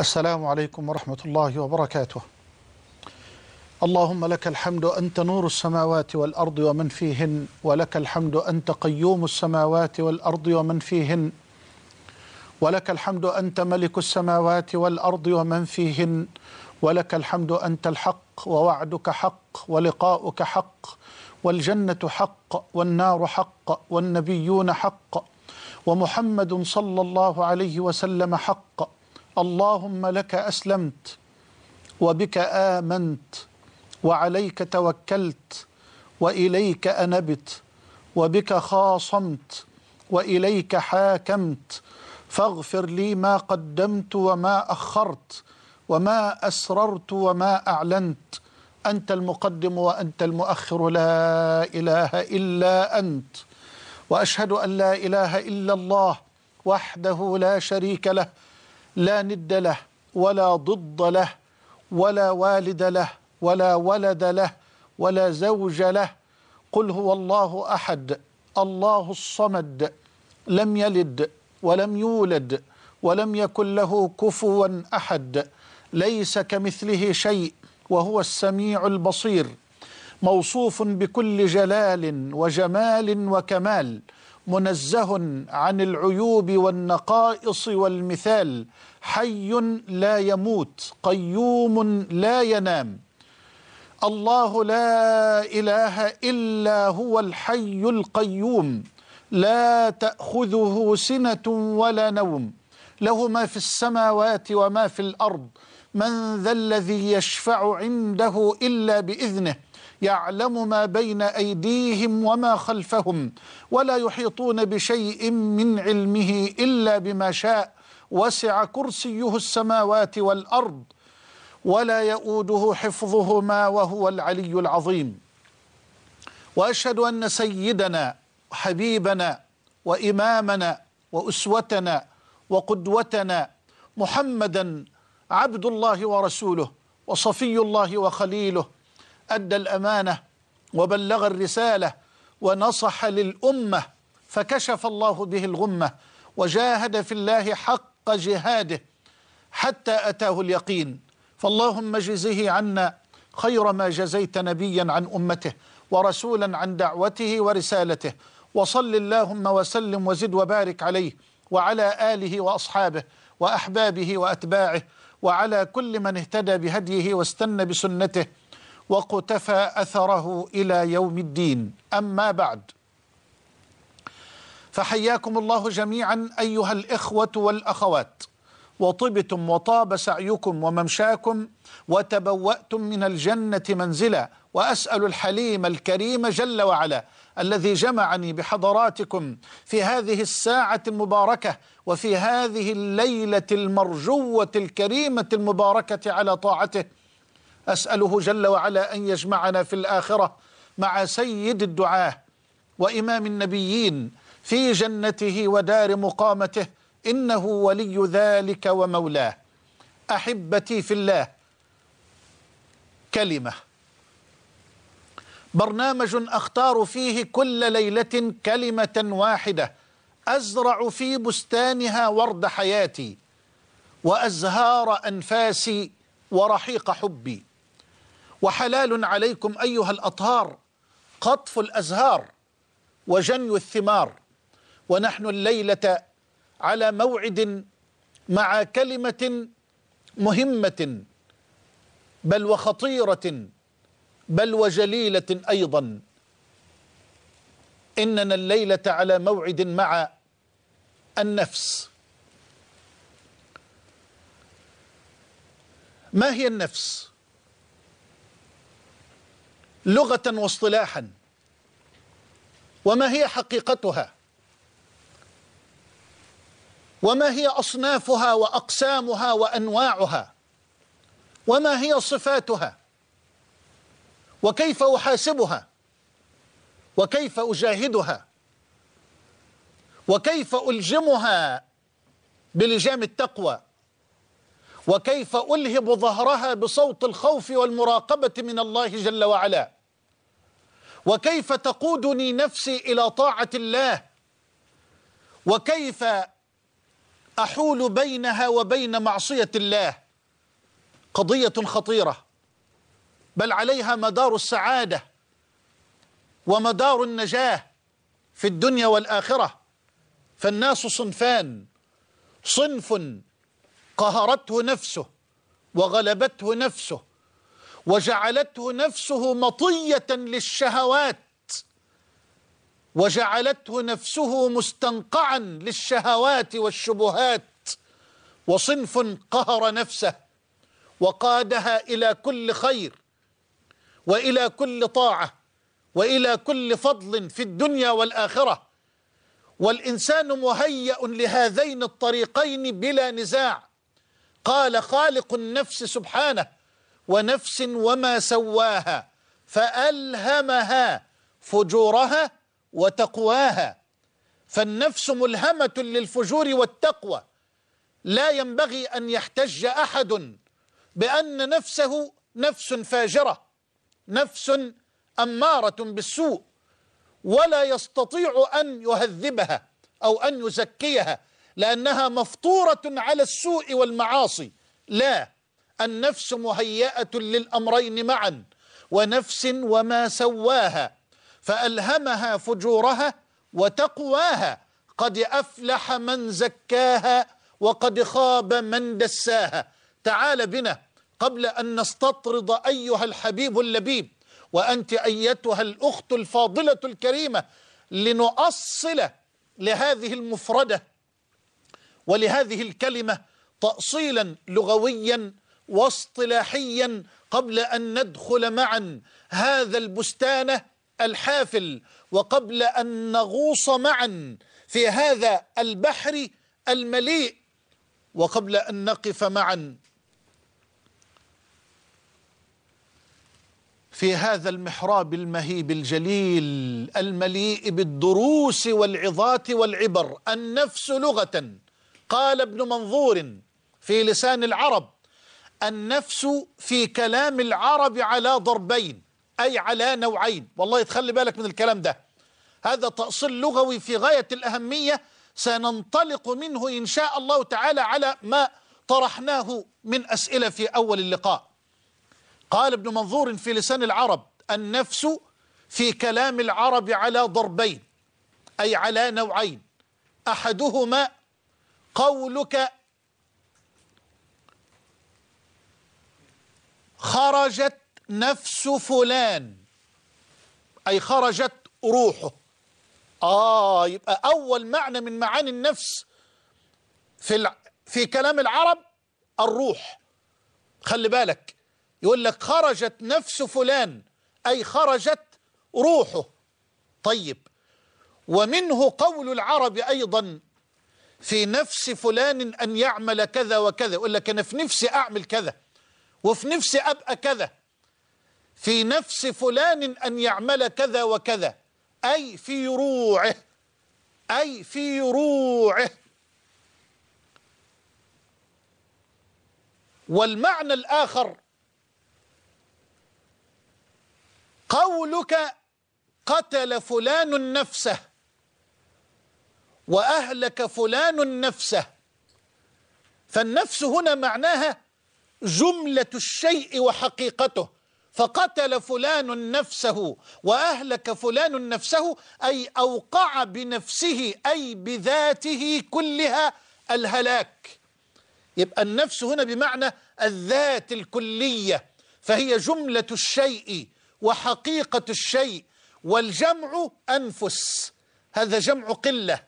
السلام عليكم ورحمة الله وبركاته. اللهم لك الحمد أنت نور السماوات والأرض ومن فيهن ولك الحمد أنت قيوم السماوات والأرض ومن فيهن ولك الحمد أنت ملك السماوات والأرض ومن فيهن ولك الحمد أنت الحق ووعدك حق ولقاؤك حق والجنة حق والنار حق والنبيون حق ومحمد صلى الله عليه وسلم حق. اللهم لك أسلمت وبك آمنت وعليك توكلت وإليك أنبت وبك خاصمت وإليك حاكمت. فاغفر لي ما قدمت وما أخرت وما أسررت وما أعلنت. أنت المقدم وأنت المؤخر. لا إله إلا أنت. وأشهد أن لا إله إلا الله وحده لا شريك له لا ند له ولا ضد له ولا والد له ولا ولد له ولا زوج له. قل هو الله أحد الله الصمد لم يلد ولم يولد ولم يكن له كفوا أحد ليس كمثله شيء وهو السميع البصير. موصوف بكل جلال وجمال وكمال منزه عن العيوب والنقائص والمثال حي لا يموت قيوم لا ينام. الله لا إله إلا هو الحي القيوم لا تأخذه سنة ولا نوم. له ما في السماوات وما في الأرض من ذا الذي يشفع عنده إلا بإذنه. يعلم ما بين أيديهم وما خلفهم ولا يحيطون بشيء من علمه إلا بما شاء. وسع كرسيه السماوات والأرض ولا يؤوده حفظهما وهو العلي العظيم. وأشهد أن سيدنا حبيبنا وإمامنا وأسوتنا وقدوتنا محمدا عبد الله ورسوله وصفي الله وخليله أدى الأمانة وبلغ الرسالة ونصح للأمة فكشف الله به الغمة وجاهد في الله حق جهاده حتى أتاه اليقين. فاللهم اجزه عنا خير ما جزيت نبيا عن أمته ورسولا عن دعوته ورسالته وصل اللهم وسلم وزد وبارك عليه وعلى آله وأصحابه وأحبابه وأتباعه وعلى كل من اهتدى بهديه واستنى بسنته وقتفى أثره إلى يوم الدين. أما بعد فحياكم الله جميعا أيها الإخوة والأخوات. وطبتم وطاب سعيكم وممشاكم وتبوأتم من الجنة منزلا. وأسأل الحليم الكريم جل وعلا الذي جمعني بحضراتكم في هذه الساعة المباركة وفي هذه الليلة المرجوة الكريمة المباركة على طاعته أسأله جل وعلا أن يجمعنا في الآخرة مع سيد الدعاة وإمام النبيين في جنته ودار مقامته إنه ولي ذلك ومولاه. أحبتي في الله. كلمة. برنامج أختار فيه كل ليلة كلمة واحدة. أزرع في بستانها ورد حياتي وأزهار أنفاسي ورحيق حبي. وحلال عليكم أيها الأطهار قطف الأزهار وجني الثمار. ونحن الليلة على موعد مع كلمة مهمة بل وخطيرة بل وجليلة أيضا. إننا الليلة على موعد مع النفس. ما هي النفس؟ لغة واصطلاحا. وما هي حقيقتها؟ وما هي أصنافها وأقسامها وأنواعها؟ وما هي صفاتها؟ وكيف أحاسبها؟ وكيف أجاهدها؟ وكيف ألجمها بلجام التقوى؟ وكيف ألهب ظهرها بصوت الخوف والمراقبة من الله جل وعلا؟ وكيف تقودني نفسي إلى طاعة الله؟ وكيف أحول بينها وبين معصية الله؟ قضية خطيرة بل عليها مدار السعادة ومدار النجاة في الدنيا والآخرة. فالناس صنفان صنف قهرته نفسه وغلبته نفسه. وجعلته نفسه مطية للشهوات. وجعلته نفسه مستنقعا للشهوات والشبهات. وصنف قهر نفسه وقادها إلى كل خير وإلى كل طاعة وإلى كل فضل في الدنيا والآخرة. والإنسان مهيأ لهذين الطريقين بلا نزاع. قال خالق النفس سبحانه ونفس وما سواها فألهمها فجورها وتقواها. فالنفس ملهمة للفجور والتقوى. لا ينبغي أن يحتج أحد بأن نفسه نفس فاجرة نفس أمارة بالسوء ولا يستطيع أن يهذبها أو أن يزكيها لأنها مفطورة على السوء والمعاصي. لا. النفس مهيئة للأمرين معا ونفس وما سواها فألهمها فجورها وتقواها قد أفلح من زكاها وقد خاب من دساها. تعال بنا قبل أن نستطرد أيها الحبيب اللبيب وأنت أيتها الأخت الفاضلة الكريمة لنؤصل لهذه المفردة ولهذه الكلمة تأصيلا لغويا واصطلاحيا قبل أن ندخل معا هذا البستان الحافل وقبل أن نغوص معا في هذا البحر المليء وقبل أن نقف معا في هذا المحراب المهيب الجليل المليء بالدروس والعظات والعبر النفس لغة. قال ابن منظور في لسان العرب النفس في كلام العرب على ضربين أي على نوعين. والله تخلي بالك من الكلام ده. هذا تأصيل لغوي في غاية الأهمية. سننطلق منه إن شاء الله تعالى على ما طرحناه من أسئلة في أول اللقاء. قال ابن منظور في لسان العرب النفس في كلام العرب على ضربين أي على نوعين. أحدهما قولك خرجت نفس فلان. أي خرجت روحه. آه يبقى أول معنى من معاني النفس في. في كلام العرب الروح. خلي بالك يقول لك خرجت نفس فلان أي خرجت روحه. طيب ومنه قول العرب أيضا في نفس فلان أن يعمل كذا وكذا. يقول لك أنا في نفسي أعمل كذا. وفي نفسي أبقى كذا. في نفس فلان أن يعمل كذا وكذا. أي في روعه. أي في روعه. والمعنى الآخر. قولك قتل فلان نفسه وأهلك فلان نفسه. فالنفس هنا معناها جملة الشيء وحقيقته. فقتل فلان نفسه وأهلك فلان نفسه أي أوقع بنفسه أي بذاته كلها الهلاك. يبقى النفس هنا بمعنى الذات الكلية. فهي جملة الشيء وحقيقة الشيء والجمع أنفس هذا جمع قلة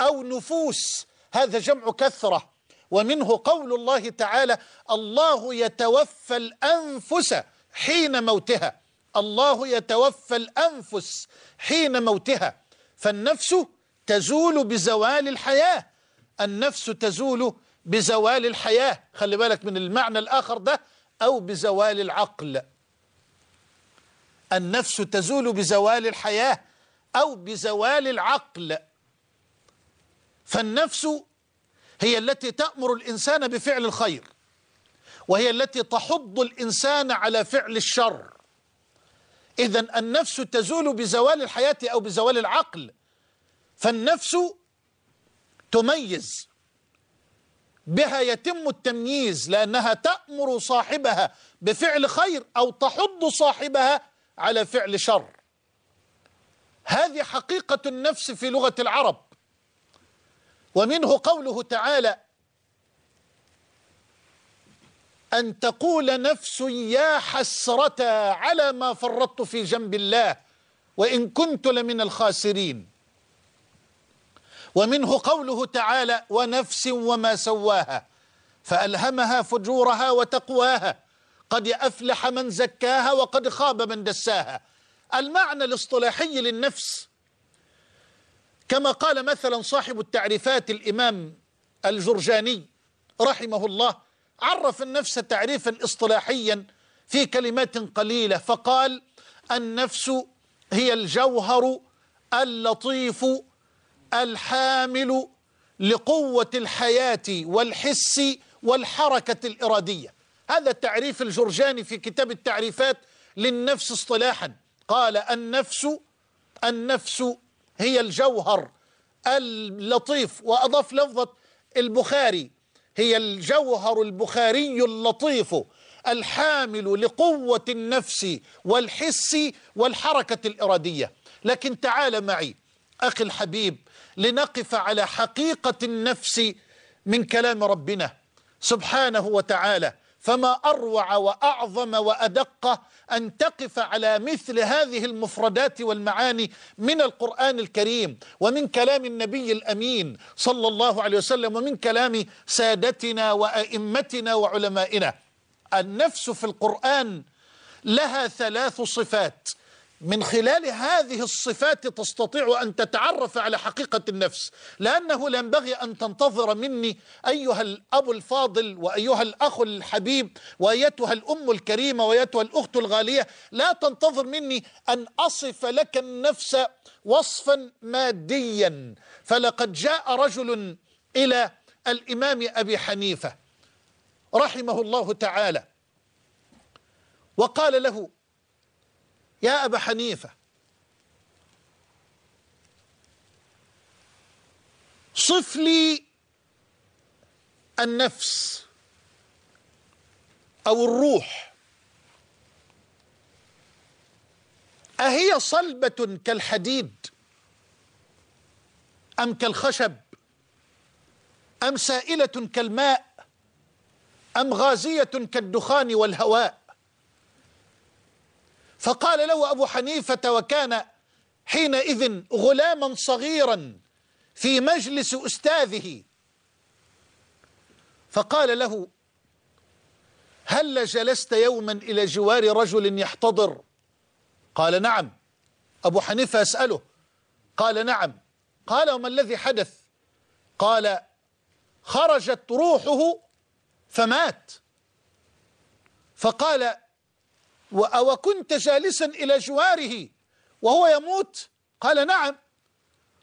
أو نفوس هذا جمع كثرة. ومنه قول الله تعالى الله يتوفى الأنفس حين موتها. الله يتوفى الأنفس حين موتها. فالنفس تزول بزوال الحياة. النفس تزول بزوال الحياة. خلي بالك من المعنى الآخر ده أو بزوال العقل. النفس تزول بزوال الحياة أو بزوال العقل. فالنفس هي التي تأمر الإنسان بفعل الخير وهي التي تحض الإنسان على فعل الشر. إذا النفس تزول بزوال الحياة أو بزوال العقل فالنفس تميز بها يتم التمييز لأنها تأمر صاحبها بفعل خير أو تحض صاحبها على فعل شر. هذه حقيقة النفس في لغة العرب. ومنه قوله تعالى أن تقول نفس يا حسرة على ما فرطت في جنب الله وإن كنت لمن الخاسرين. ومنه قوله تعالى ونفس وما سواها فألهمها فجورها وتقواها. قد أفلح من زكاها وقد خاب من دساها. المعنى الاصطلاحي للنفس كما قال مثلا صاحب التعريفات الإمام الجرجاني رحمه الله عرف النفس تعريفا اصطلاحيا في كلمات قليلة فقال النفس هي الجوهر اللطيف الحامل لقوة الحياة والحس والحركة الإرادية. هذا التعريف الجرجاني في كتاب التعريفات للنفس اصطلاحا. قال النفس النفس هي الجوهر اللطيف وأضاف لفظة البخاري. هي الجوهر البخاري اللطيف الحامل لقوة النفس والحس والحركة الإرادية. لكن تعال معي أخي الحبيب لنقف على حقيقة النفس من كلام ربنا سبحانه وتعالى. فما أروع وأعظم وأدق أن تقف على مثل هذه المفردات والمعاني من القرآن الكريم ومن كلام النبي الأمين صلى الله عليه وسلم ومن كلام سادتنا وأئمتنا وعلمائنا. النفس في القرآن لها ثلاث صفات. من خلال هذه الصفات تستطيع أن تتعرف على حقيقة النفس لأنه لا ينبغي أن تنتظر مني أيها الأب الفاضل وأيها الأخ الحبيب وأيتها الأم الكريمة وأيتها الأخت الغالية لا تنتظر مني أن أصف لك النفس وصفا ماديا. فلقد جاء رجل إلى الإمام أبي حنيفة رحمه الله تعالى وقال له يا أبا حنيفة. صف لي النفس أو الروح. أهي صلبة كالحديد؟ أم كالخشب؟ أم سائلة كالماء؟ أم غازية كالدخان والهواء؟ فقال له أبو حنيفة وكان حينئذ غلاما صغيرا في مجلس أستاذه. فقال له هل جلست يوما إلى جوار رجل يحتضر؟ قال نعم. أبو حنيفة يسأله قال نعم. قال وما الذي حدث؟ قال خرجت روحه فمات. فقال أو كنت جالسا إلى جواره وهو يموت؟ قال نعم.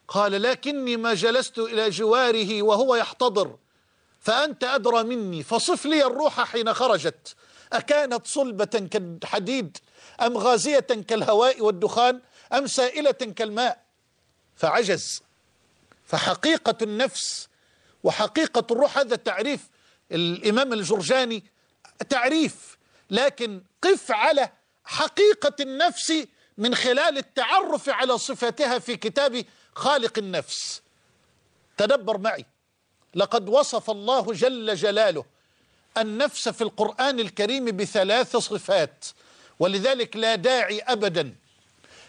قال لكني ما جلست إلى جواره وهو يحتضر فأنت أدرى مني فصف لي الروح حين خرجت. أكانت صلبة كالحديد أم غازية كالهواء والدخان أم سائلة كالماء؟ فعجز. فحقيقة النفس وحقيقة الروح هذا تعريف الإمام الجرجاني تعريف. لكن قف على حقيقة النفس من خلال التعرف على صفاتها في كتاب خالق النفس. تدبر معي. لقد وصف الله جل جلاله النفس في القرآن الكريم بثلاث صفات ولذلك لا داعي أبدا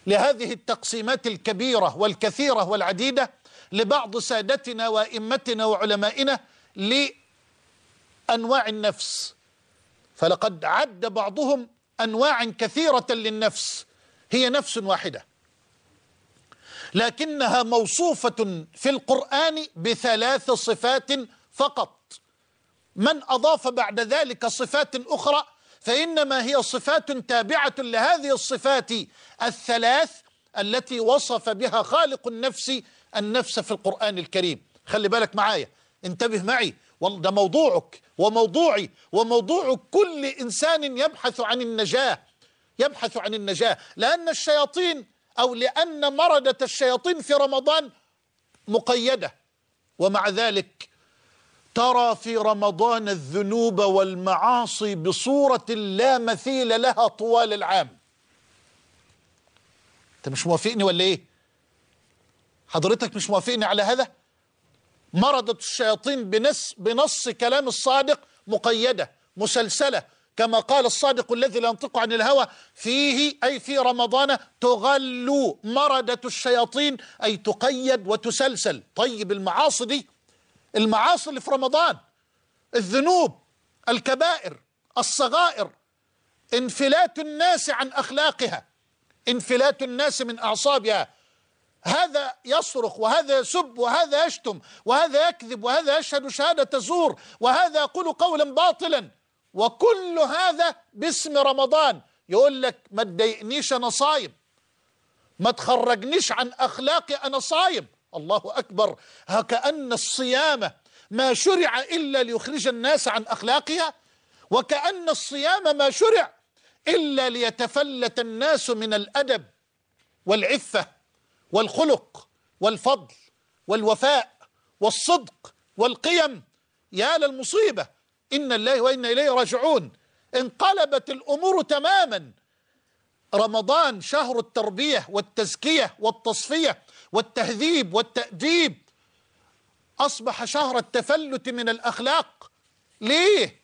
لهذه التقسيمات الكبيرة والكثيرة والعديدة لبعض سادتنا وأئمتنا وعلمائنا لأنواع النفس. فلقد عد بعضهم أنواع كثيرة للنفس هي نفس واحدة. لكنها موصوفة في القرآن بثلاث صفات فقط. من أضاف بعد ذلك صفات أخرى فإنما هي صفات تابعة لهذه الصفات الثلاث التي وصف بها خالق النفس النفس في القرآن الكريم. خلي بالك معايا انتبه معي ده موضوعك. وموضوعي وموضوع كل إنسان يبحث عن النجاة يبحث عن النجاة. لأن الشياطين أو لأن مردة الشياطين في رمضان مقيدة. ومع ذلك ترى في رمضان الذنوب والمعاصي بصورة لا مثيل لها طوال العام. أنت مش موافقني ولا إيه؟ حضرتك مش موافقني على هذا؟ مرضت الشياطين بنص بنص كلام الصادق مقيدة مسلسلة كما قال الصادق الذي لا ينطق عن الهوى فيه أي في رمضان تغل مردة الشياطين أي تقيد وتسلسل. طيب المعاصي دي المعاصي اللي في رمضان الذنوب الكبائر الصغائر انفلات الناس عن أخلاقها انفلات الناس من أعصابها. هذا يصرخ وهذا يسب وهذا يشتم وهذا يكذب وهذا يشهد شهادة زور وهذا يقول قولا باطلا. وكل هذا باسم رمضان. يقول لك ما تضايقنيش أنا صايم. ما تخرجنيش عن أخلاقي أنا صايم. الله أكبر. كأن الصيام ما شرع إلا ليخرج الناس عن أخلاقها. وكأن الصيام ما شرع إلا ليتفلت الناس من الأدب والعفة. والخلق والفضل والوفاء والصدق والقيم. يا للمصيبة إن الله وإنا إليه راجعون. انقلبت الأمور تماما. رمضان شهر التربية والتزكية والتصفية والتهذيب والتأديب. أصبح شهر التفلت من الأخلاق. ليه؟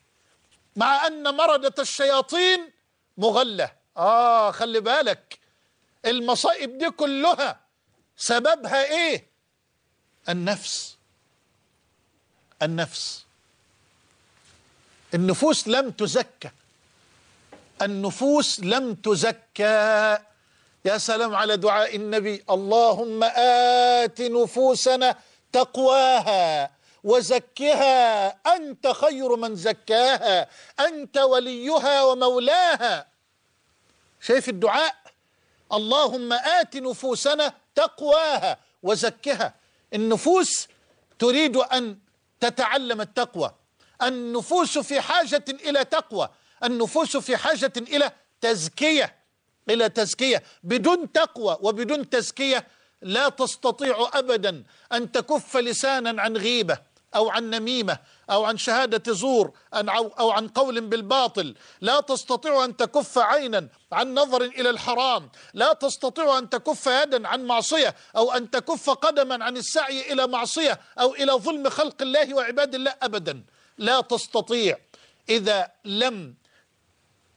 مع أن مردة الشياطين مغلة. آه خلي بالك. المصائب دي كلها سببها إيه؟ النفس. النفس. النفوس لم تزكى. النفوس لم تزكى. يا سلام على دعاء النبي. اللهم آت نفوسنا تقواها وزكها. أنت خير من زكاها. أنت وليها ومولاها. شايف الدعاء؟ اللهم آت نفوسنا تقواها وزكها. النفوس تريد أن تتعلم التقوى. النفوس في حاجة إلى تقوى. النفوس في حاجة إلى تزكية. إلى تزكية. بدون تقوى وبدون تزكية لا تستطيع أبدا أن تكف لسانا عن غيبة أو عن نميمة أو عن شهادة زور أو عن قول بالباطل. لا تستطيع أن تكف عينا عن نظر إلى الحرام. لا تستطيع أن تكف يدا عن معصية أو أن تكف قدما عن السعي إلى معصية أو إلى ظلم خلق الله وعباد الله أبدا. لا تستطيع. إذا لم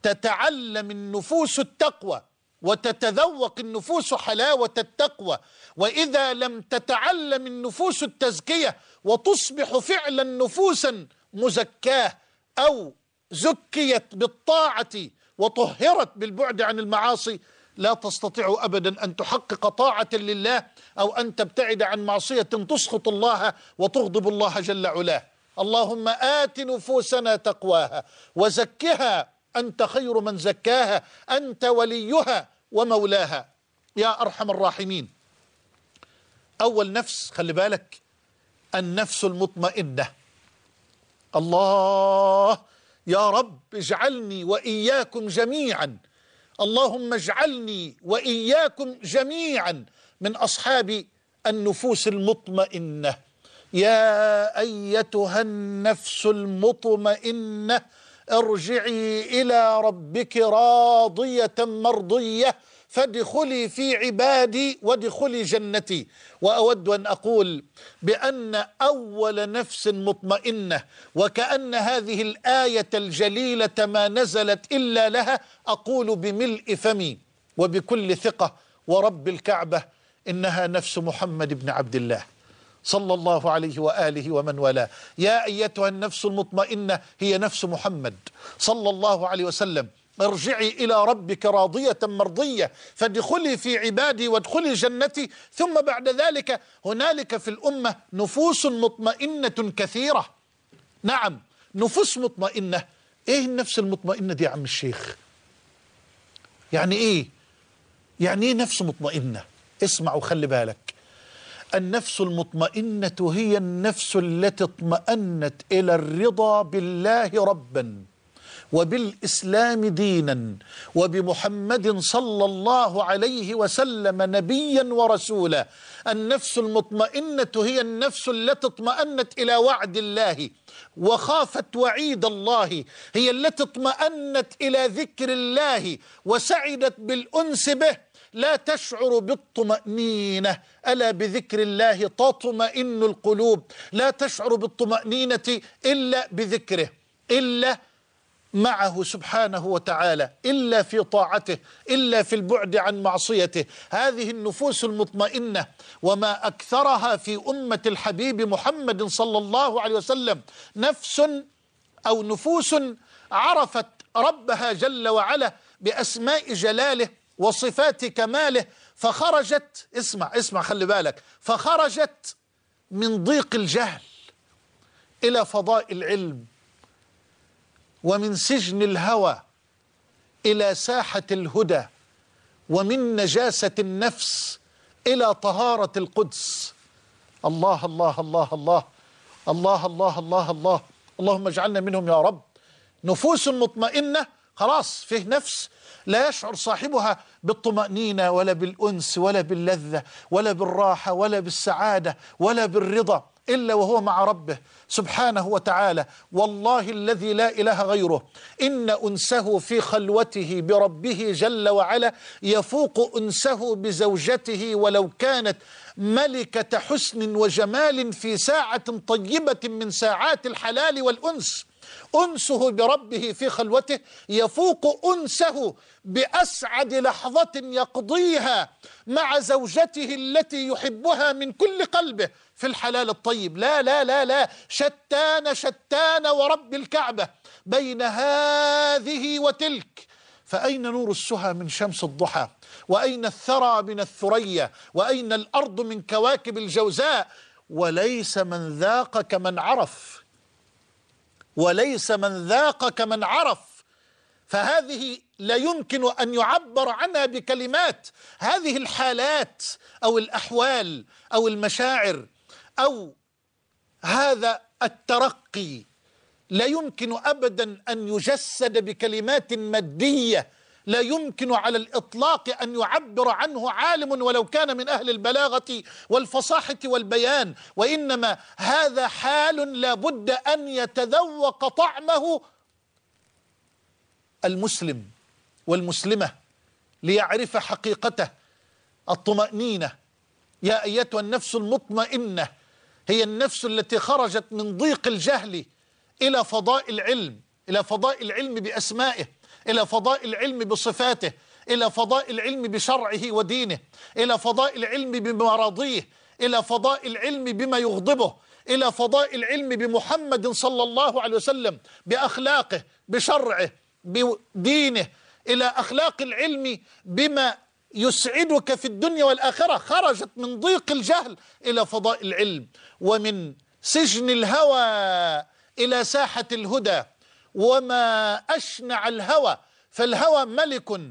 تتعلم النفوس التقوى وتتذوق النفوس حلاوة التقوى وإذا لم تتعلم النفوس التزكية وتصبح فعلا نفوسا مزكاة أو زكيت بالطاعة وطهرت بالبعد عن المعاصي لا تستطيع أبدا أن تحقق طاعة لله أو أن تبتعد عن معصية تسخط الله وتغضب الله جل علاه. اللهم آت نفوسنا تقواها وزكها أنت خير من زكاها أنت وليها ومولاها. يا أرحم الراحمين. أول نفس خلي بالك النفس المطمئنة. الله يا رب اجعلني وإياكم جميعا. اللهم اجعلني وإياكم جميعا من أصحاب النفوس المطمئنة. يا أيتها النفس المطمئنة ارجعي إلى ربك راضية مرضية. فادخلي في عبادي وادخلي جنتي. وأود أن أقول بأن أول نفس مطمئنة وكأن هذه الآية الجليلة ما نزلت إلا لها أقول بملء فمي وبكل ثقة ورب الكعبة إنها نفس محمد بن عبد الله. صلى الله عليه وآله ومن والاه. يا أيتها النفس المطمئنة هي نفس محمد. صلى الله عليه وسلم. ارجعي إلى ربك راضية مرضية فادخلي في عبادي وادخلي جنتي. ثم بعد ذلك هنالك في الأمة نفوس مطمئنة كثيرة. نعم نفوس مطمئنة. إيه النفس المطمئنة دي يا عم الشيخ؟ يعني إيه؟ يعني إيه نفس مطمئنة؟ اسمع وخلي بالك. النفس المطمئنة هي النفس التي اطمأنت إلى الرضا بالله ربا. وبالإسلام دينا وبمحمد صلى الله عليه وسلم نبيا ورسولا. النفس المطمئنة هي النفس التي اطمأنت إلى وعد الله وخافت وعيد الله. هي التي اطمأنت إلى ذكر الله وسعدت بالأنس به. لا تشعر بالطمأنينة. ألا بذكر الله تطمئن القلوب. لا تشعر بالطمأنينة إلا بذكره. إلا معه سبحانه وتعالى إلا في طاعته إلا في البعد عن معصيته. هذه النفوس المطمئنة وما أكثرها في أمة الحبيب محمد صلى الله عليه وسلم. نفس أو نفوس عرفت ربها جل وعلا بأسماء جلاله وصفات كماله فخرجت اسمع اسمع خلي بالك فخرجت من ضيق الجهل إلى فضاء العلم. ومن سجن الهوى إلى ساحة الهدى ومن نجاسة النفس إلى طهارة القدس. الله الله الله الله الله الله الله الله. اللهم اجعلنا منهم يا رب. نفوس مطمئنة خلاص فيه نفس. لا يشعر صاحبها بالطمأنينة ولا بالأنس ولا باللذة ولا بالراحة ولا بالسعادة ولا بالرضا. إلا وهو مع ربه سبحانه وتعالى. والله الذي لا إله غيره. إن أنسه في خلوته بربه جل وعلا يفوق أنسه بزوجته ولو كانت ملكة حسن وجمال في ساعة طيبة من ساعات الحلال والأنس. أنسه بربه في خلوته يفوق أنسه بأسعد لحظة يقضيها مع زوجته التي يحبها من كل قلبه. في الحلال الطيب. لا لا لا لا. شتان شتان ورب الكعبة بين هذه وتلك. فأين نور السهى من شمس الضحى؟ وأين الثرى من الثريا؟ وأين الأرض من كواكب الجوزاء؟ وليس من ذاق كمن عرف. وليس من ذاق كمن عرف. فهذه لا يمكن أن يعبر عنها بكلمات. هذه الحالات أو الأحوال أو المشاعر أو هذا الترقي لا يمكن ابدا أن يجسد بكلمات مادية لا يمكن على الإطلاق أن يعبر عنه عالم ولو كان من أهل البلاغة والفصاحة والبيان وإنما هذا حال لا بد أن يتذوق طعمه المسلم والمسلمة ليعرف حقيقته الطمأنينة. يا أيتها النفس المطمئنة هي النفس التي خرجت من ضيق الجهل إلى فضاء العلم إلى فضاء العلم بأسمائه. إلى فضاء العلم بصفاته إلى فضاء العلم بشرعه ودينه إلى فضاء العلم بمراضيه إلى فضاء العلم بما يغضبه إلى فضاء العلم بمحمد صلى الله عليه وسلم بأخلاقه بشرعه بدينه إلى أخلاق العلم بما يسعدك في الدنيا والآخرة. خرجت من ضيق الجهل إلى فضاء العلم ومن سجن الهوى إلى ساحة الهدى. وما اشنع الهوى فالهوى ملك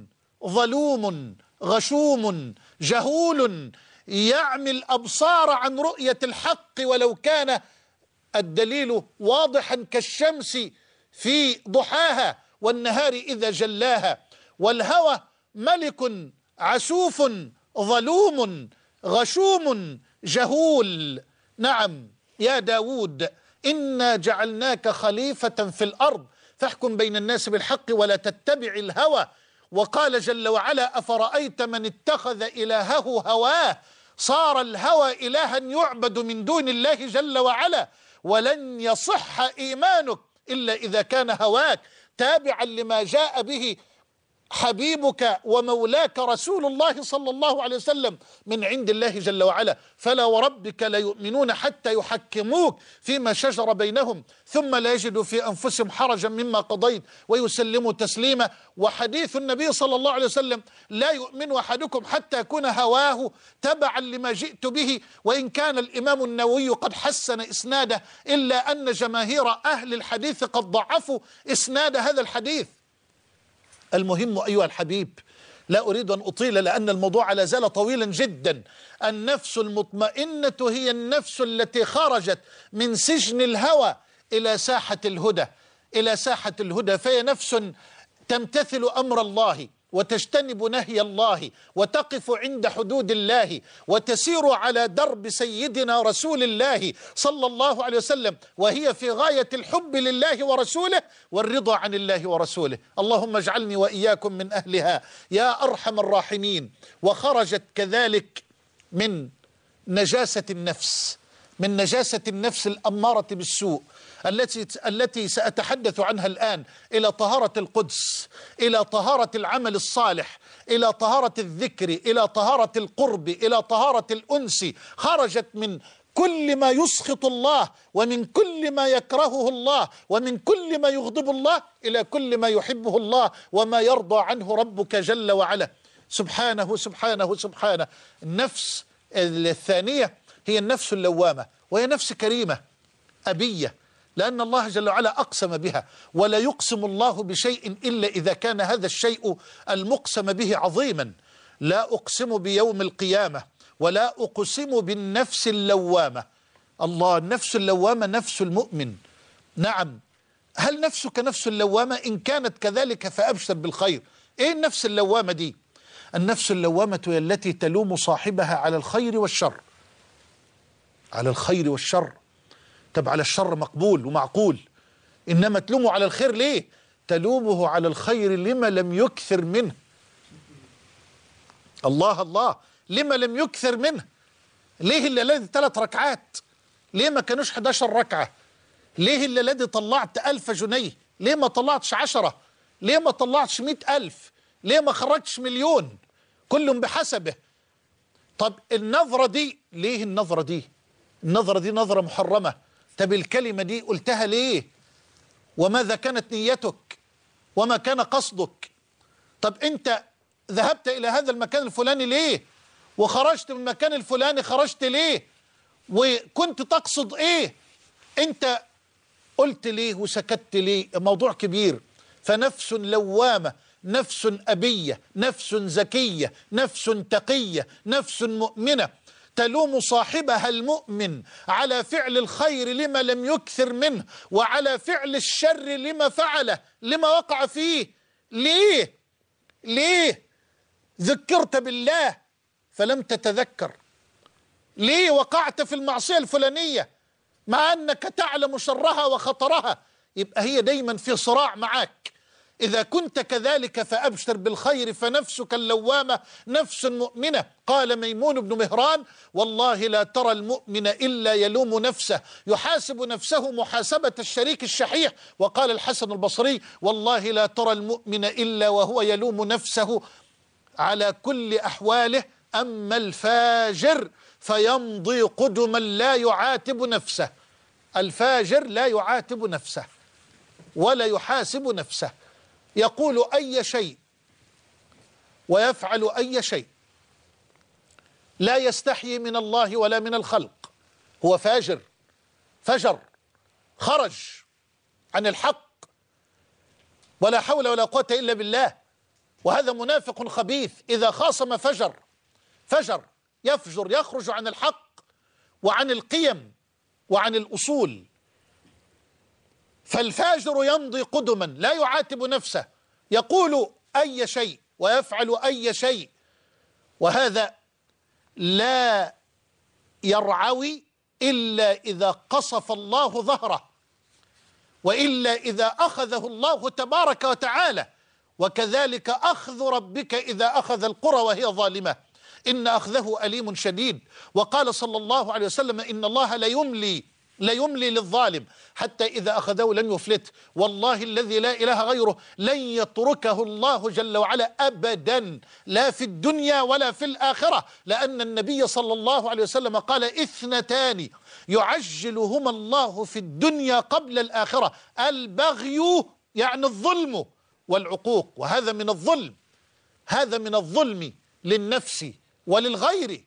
ظلوم غشوم جهول. يعمي الابصار عن رؤيه الحق ولو كان الدليل واضحا كالشمس في ضحاها والنهار إذا جلاها. والهوى ملك عسوف ظلوم غشوم جهول. نعم يا داود إنا جعلناك خليفة في الأرض. فاحكم بين الناس بالحق ولا تتبع الهوى. وقال جل وعلا أفرأيت من اتخذ إلهه هواه؟ صار الهوى إلها يعبد من دون الله جل وعلا. ولن يصح إيمانك إلا إذا كان هواك. تابعا لما جاء به حبيبك ومولاك رسول الله صلى الله عليه وسلم من عند الله جل وعلا. فلا وربك ليؤمنون حتى يحكموك فيما شجر بينهم ثم لا يجدوا في أنفسهم حرجا مما قضيت ويسلموا تسليما. وحديث النبي صلى الله عليه وسلم لا يؤمن أحدكم حتى يكون هواه تبعا لما جئت به. وإن كان الإمام النووي قد حسن إسناده إلا أن جماهير أهل الحديث قد ضعفوا إسناد هذا الحديث. المهم أيها الحبيب لا أريد أن أطيل لأن الموضوع لا زال طويلا جدا. النفس المطمئنة هي النفس التي خرجت من سجن الهوى إلى ساحة الهدى. إلى ساحة الهدى فهي نفس تمتثل أمر الله. وتجتنب نهي الله وتقف عند حدود الله وتسير على درب سيدنا رسول الله صلى الله عليه وسلم وهي في غاية الحب لله ورسوله والرضا عن الله ورسوله. اللهم اجعلني وإياكم من أهلها يا أرحم الراحمين. وخرجت كذلك من نجاسة النفس من نجاسة النفس الأمارة بالسوء. التي التي سأتحدث عنها الآن إلى طهارة القدس إلى طهارة العمل الصالح إلى طهارة الذكر إلى طهارة القرب إلى طهارة الأنس. خرجت من كل ما يسخط الله ومن كل ما يكرهه الله ومن كل ما يغضب الله إلى كل ما يحبه الله وما يرضى عنه ربك جل وعلا. سبحانه سبحانه سبحانه. النفس الثانية هي النفس اللوامة وهي نفس كريمة أبية. لأن الله جل وعلا أقسم بها ولا يقسم الله بشيء إلا إذا كان هذا الشيء المقسم به عظيما. لا أقسم بيوم القيامة ولا أقسم بالنفس اللوامة. الله النفس اللوامة نفس المؤمن. نعم. هل نفسك نفس اللوامة؟ إن كانت كذلك فأبشر بالخير. إيه النفس اللوامة دي؟ النفس اللوامة هي التي تلوم صاحبها على الخير والشر. على الخير والشر. طب على الشر مقبول ومعقول. إنما تلومه على الخير ليه؟ تلومه على الخير لما لم يكثر منه. الله الله. لما لم يكثر منه. ليه الليلة دي ثلاث ركعات؟ ليه ما كانوش 11 ركعة؟ ليه الليلة دي طلعت ألف جنيه؟ ليه ما طلعتش عشرة؟ ليه ما طلعتش مئة ألف؟ ليه ما خرجتش مليون؟ كلهم بحسبه. طب النظرة دي ليه النظرة دي؟ النظرة دي نظرة محرمة. طب الكلمة دي قلتها ليه؟ وماذا كانت نيتك؟ وما كان قصدك؟ طب انت ذهبت إلى هذا المكان الفلاني ليه؟ وخرجت من المكان الفلاني خرجت ليه؟ وكنت تقصد إيه؟ انت قلت ليه وسكت ليه؟ موضوع كبير. فنفس لوامة نفس أبية نفس زكية نفس تقية نفس مؤمنة. تلوم صاحبها المؤمن على فعل الخير لما لم يكثر منه وعلى فعل الشر لما فعله لما وقع فيه. ليه؟ ليه؟ ذكرت بالله فلم تتذكر. ليه وقعت في المعصية الفلانية؟ مع أنك تعلم شرها وخطرها. يبقى هي دايما في صراع معك إذا كنت كذلك فأبشر بالخير فنفسك اللوامة نفس مؤمنة. قال ميمون بن مهران والله لا ترى المؤمن إلا يلوم نفسه يحاسب نفسه محاسبة الشريك الشحيح. وقال الحسن البصري والله لا ترى المؤمن إلا وهو يلوم نفسه. على كل أحواله أما الفاجر فيمضي قدما لا يعاتب نفسه. الفاجر لا يعاتب نفسه ولا يحاسب نفسه. يقول أي شيء ويفعل أي شيء. لا يستحيي من الله ولا من الخلق. هو فاجر. فجر. خرج عن الحق. ولا حول ولا قوة إلا بالله. وهذا منافق خبيث. إذا خاصم فجر. فجر. يفجر. يخرج عن الحق وعن القيم وعن الأصول. فالفاجر يمضي قدما لا يعاتب نفسه يقول أي شيء ويفعل أي شيء وهذا لا يرعوي إلا إذا قصف الله ظهره وإلا إذا أخذه الله تبارك وتعالى وكذلك أخذ ربك إذا أخذ القرى وهي ظالمة. إن أخذه أليم شديد. وقال صلى الله عليه وسلم إن الله لا يملي لا يملي للظالم حتى إذا أخذه لن يفلت. والله الذي لا إله غيره لن يتركه الله جل وعلا أبدا لا في الدنيا ولا في الآخرة. لأن النبي صلى الله عليه وسلم قال اثنتان يعجلهما الله في الدنيا قبل الآخرة. البغي يعني الظلم والعقوق وهذا من الظلم. هذا من الظلم للنفس وللغير.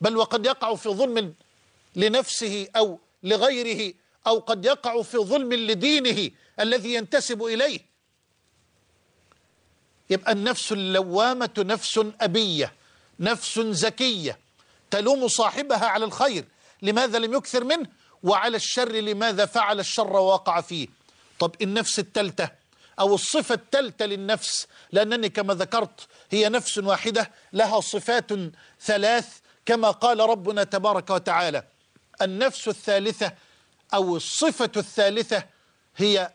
بل وقد يقع في ظلم لنفسه أو لغيره أو قد يقع في ظلم لدينه الذي ينتسب إليه. يبقى النفس اللوامة نفس أبية نفس زكية تلوم صاحبها على الخير. لماذا لم يكثر منه؟ وعلى الشر لماذا فعل الشر ووقع فيه؟ طب النفس التالتة أو الصفة التالتة للنفس لأنني كما ذكرت هي نفس واحدة لها صفات ثلاث كما قال ربنا تبارك وتعالى النفس الثالثة أو الصفة الثالثة هي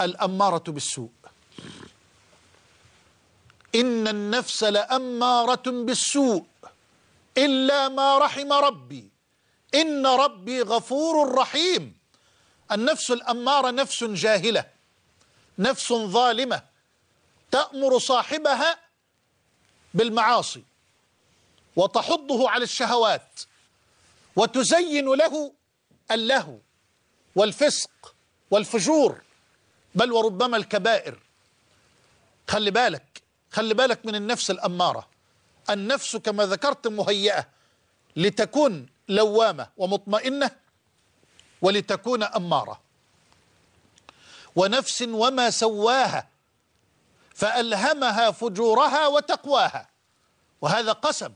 الأمارة بالسوء. إن النفس لأمارة بالسوء إلا ما رحم ربي. إن ربي غفور رحيم. النفس الأمارة نفس جاهلة نفس ظالمة تأمر صاحبها بالمعاصي وتحضه على الشهوات. وتزين له اللهو والفسق والفجور بل وربما الكبائر. خلي بالك خلي بالك من النفس الأمارة. النفس كما ذكرت مهيئة لتكون لوامة ومطمئنة ولتكون أمارة. ونفس وما سواها فألهمها فجورها وتقواها. وهذا قسم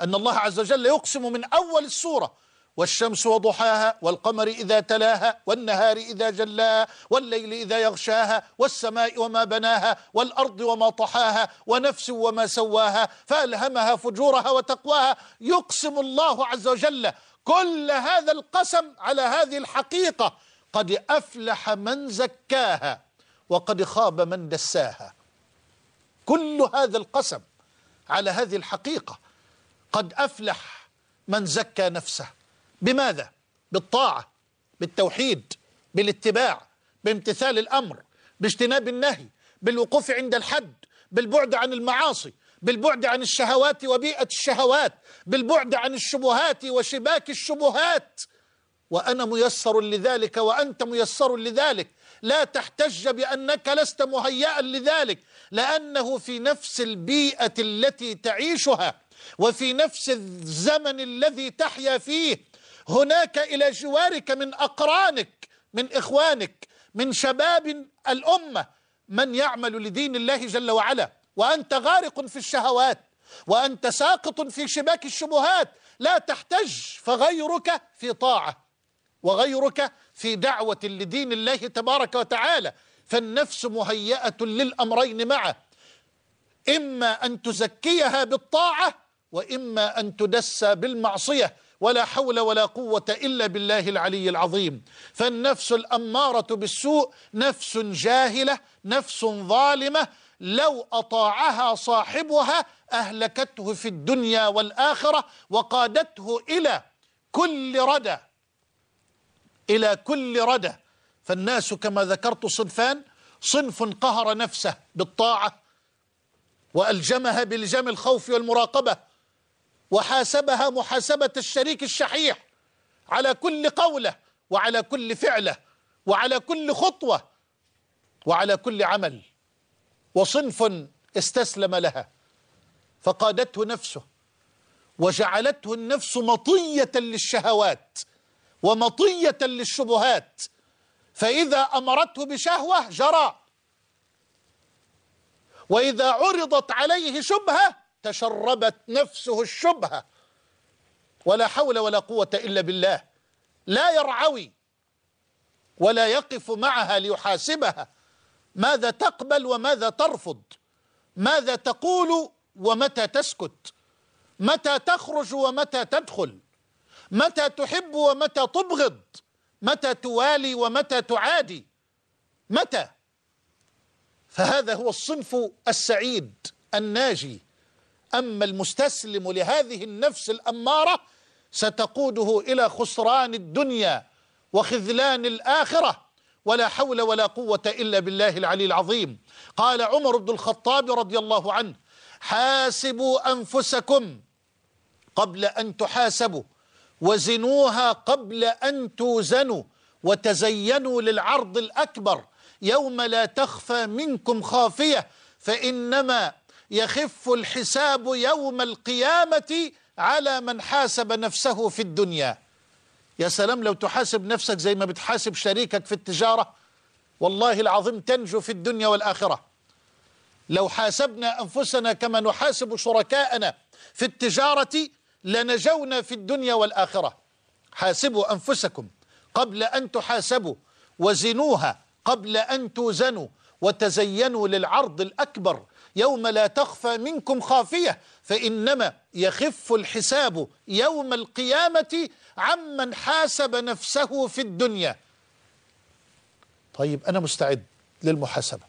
أن الله عز وجل يقسم من أول السورة والشمس وضحاها والقمر إذا تلاها والنهار إذا جلاها والليل إذا يغشاها والسماء وما بناها والأرض وما طحاها ونفس وما سواها فألهمها فجورها وتقواها. يقسم الله عز وجل كل هذا القسم على هذه الحقيقة. قد أفلح من زكاها وقد خاب من دساها. كل هذا القسم على هذه الحقيقة قد أفلح من زكى نفسه. بماذا؟ بالطاعة بالتوحيد بالاتباع بامتثال الأمر باجتناب النهي بالوقوف عند الحد بالبعد عن المعاصي بالبعد عن الشهوات وبيئة الشهوات بالبعد عن الشبهات وشباك الشبهات. وأنا ميسر لذلك وأنت ميسر لذلك. لا تحتج بأنك لست مهيئا لذلك لأنه في نفس البيئة التي تعيشها وفي نفس الزمن الذي تحيا فيه هناك إلى جوارك من أقرانك من إخوانك من شباب الأمة من يعمل لدين الله جل وعلا. وأنت غارق في الشهوات وأنت ساقط في شباك الشبهات. لا تحتج فغيرك في طاعة وغيرك في دعوة لدين الله تبارك وتعالى. فالنفس مهيئة للأمرين معه إما أن تزكيها بالطاعة وإما أن تدسى بالمعصية ولا حول ولا قوة إلا بالله العلي العظيم. فالنفس الأمارة بالسوء نفس جاهلة نفس ظالمة. لو أطاعها صاحبها أهلكته في الدنيا والآخرة وقادته إلى كل ردى. إلى كل ردى. فالناس كما ذكرت صنفان صنف قهر نفسه بالطاعة وألجمها بلجام الخوف والمراقبة. وحاسبها محاسبة الشريك الشحيح على كل قولة وعلى كل فعلة وعلى كل خطوة وعلى كل عمل وصنف استسلم لها. فقادته نفسه وجعلته النفس مطية للشهوات ومطية للشبهات. فإذا أمرته بشهوة جرى. وإذا عرضت عليه شبهة تشربت نفسه الشبهة. ولا حول ولا قوة إلا بالله. لا يرعوي ولا يقف معها ليحاسبها. ماذا تقبل وماذا ترفض؟ ماذا تقول ومتى تسكت؟ متى تخرج ومتى تدخل؟ متى تحب ومتى تبغض؟ متى توالي ومتى تعادي؟ متى؟ فهذا هو الصنف السعيد الناجي. أما المستسلم لهذه النفس الأمارة ستقوده إلى خسران الدنيا وخذلان الآخرة. ولا حول ولا قوة إلا بالله العلي العظيم. قال عمر بن الخطاب رضي الله عنه حاسبوا أنفسكم قبل أن تحاسبوا وزنوها قبل أن توزنوا وتزينوا للعرض الأكبر. يوم لا تخفى منكم خافية فإنما يخف الحساب يوم القيامة على من حاسب نفسه في الدنيا. يا سلام لو تحاسب نفسك زي ما بتحاسب شريكك في التجارة والله العظيم تنجو في الدنيا والآخرة. لو حاسبنا أنفسنا كما نحاسب شركاءنا في التجارة لنجونا في الدنيا والآخرة. حاسبوا أنفسكم قبل أن تحاسبوا وزنوها قبل أن توزنوا وتزينوا للعرض الأكبر يوم لا تخفى منكم خافية فإنما يخف الحساب يوم القيامة عمن حاسب نفسه في الدنيا. طيب أنا مستعد للمحاسبة.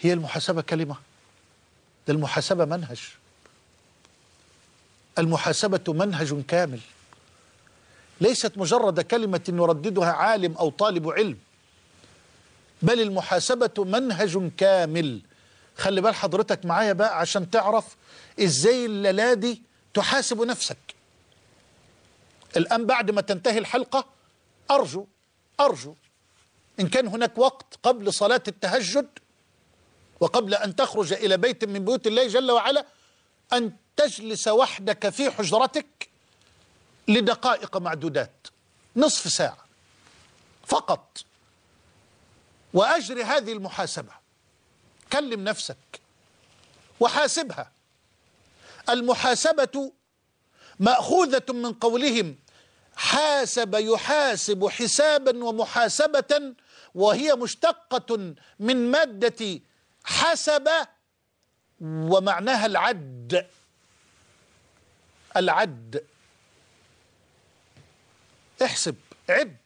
هي المحاسبة كلمة ده المحاسبة منهج. المحاسبة منهج كامل. ليست مجرد كلمة يرددها عالم أو طالب علم. بل المحاسبة منهج كامل. خلي بال حضرتك معايا بقى عشان تعرف إزاي الليلة دي تحاسب نفسك. الآن بعد ما تنتهي الحلقة أرجو أرجو إن كان هناك وقت قبل صلاة التهجد وقبل أن تخرج إلى بيت من بيوت الله جل وعلا أن تجلس وحدك في حجرتك لدقائق معدودات نصف ساعة فقط. وأجري هذه المحاسبة. كلم نفسك وحاسبها. المحاسبة مأخوذة من قولهم. حاسب يحاسب حسابا ومحاسبة وهي مشتقة من مادة حسب ومعناها العد. العد. احسب عد.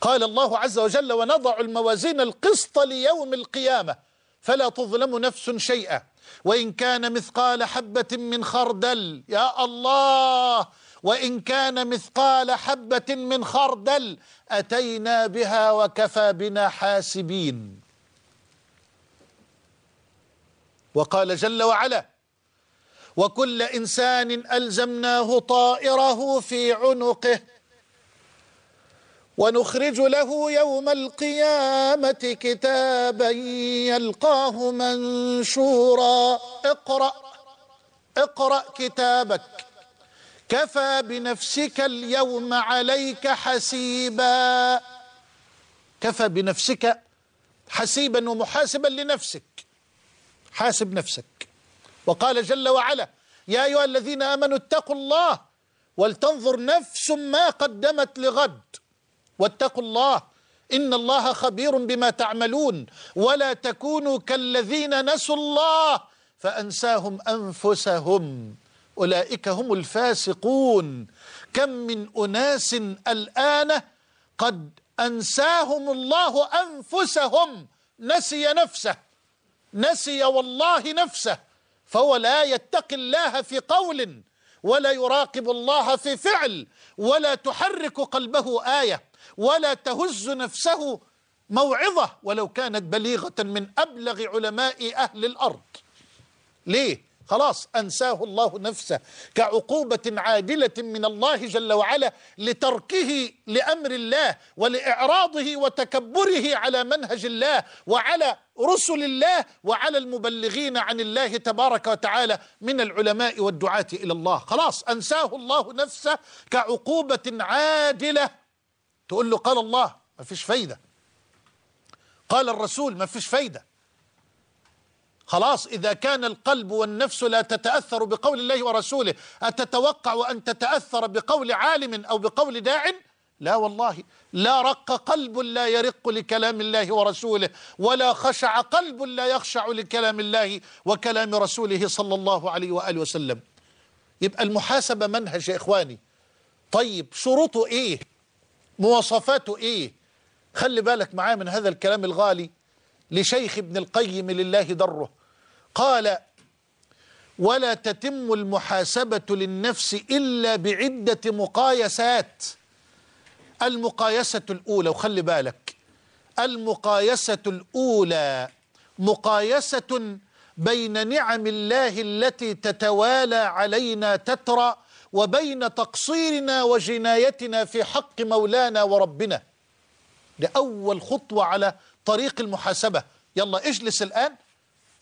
قال الله عز وجل ونضع الموازين القسط ليوم القيامة فلا تظلم نفس شيئا. وإن كان مثقال حبة من خردل يا الله! وإن كان مثقال حبة من خردل أتينا بها وكفى بنا حاسبين. وقال جل وعلا وكل إنسان ألزمناه طائره في عنقه ونخرج له يوم القيامة كتابا يلقاه منشورا. اقرأ اقرأ كتابك. كفى بنفسك اليوم عليك حسيبا. كفى بنفسك حسيبا ومحاسبا لنفسك. حاسب نفسك. وقال جل وعلا يا أيها الذين آمنوا اتقوا الله ولتنظر نفس ما قدمت لغد. واتقوا الله. إن الله خبير بما تعملون. ولا تكونوا كالذين نسوا الله فأنساهم أنفسهم. أولئك هم الفاسقون. كم من أناس الآن قد أنساهم الله أنفسهم. نسي نفسه. نسي والله نفسه. فهو لا يتقي الله في قول ولا يراقب الله في فعل ولا تحرك قلبه آية. ولا تهز نفسه موعظة ولو كانت بليغة من أبلغ علماء أهل الأرض ليه؟ خلاص أنساه الله نفسه كعقوبة عادلة من الله جل وعلا لتركه لأمر الله ولإعراضه وتكبره على منهج الله وعلى رسل الله وعلى المبلغين عن الله تبارك وتعالى من العلماء والدعاة إلى الله خلاص أنساه الله نفسه كعقوبة عادلة تقول له قال الله ما فيش فايدة. قال الرسول ما فيش فايدة. خلاص إذا كان القلب والنفس لا تتأثر بقول الله ورسوله أتتوقع أن تتأثر بقول عالم أو بقول داع؟ لا والله. لا رق قلب لا يرق لكلام الله ورسوله ولا خشع قلب لا يخشع لكلام الله وكلام رسوله صلى الله عليه وآله وسلم. يبقى المحاسبة منهج يا إخواني. طيب شروطه إيه؟ مواصفاته إيه؟ خلي بالك معاه من هذا الكلام الغالي لشيخ ابن القيم لله دره. قال ولا تتم المحاسبة للنفس إلا بعدة مقايسات. المقايسة الأولى وخلي بالك المقايسة الأولى مقايسة بين نعم الله التي تتوالى علينا تترى وبين تقصيرنا وجنايتنا في حق مولانا وربنا. ده أول خطوة على طريق المحاسبة. يلا اجلس الآن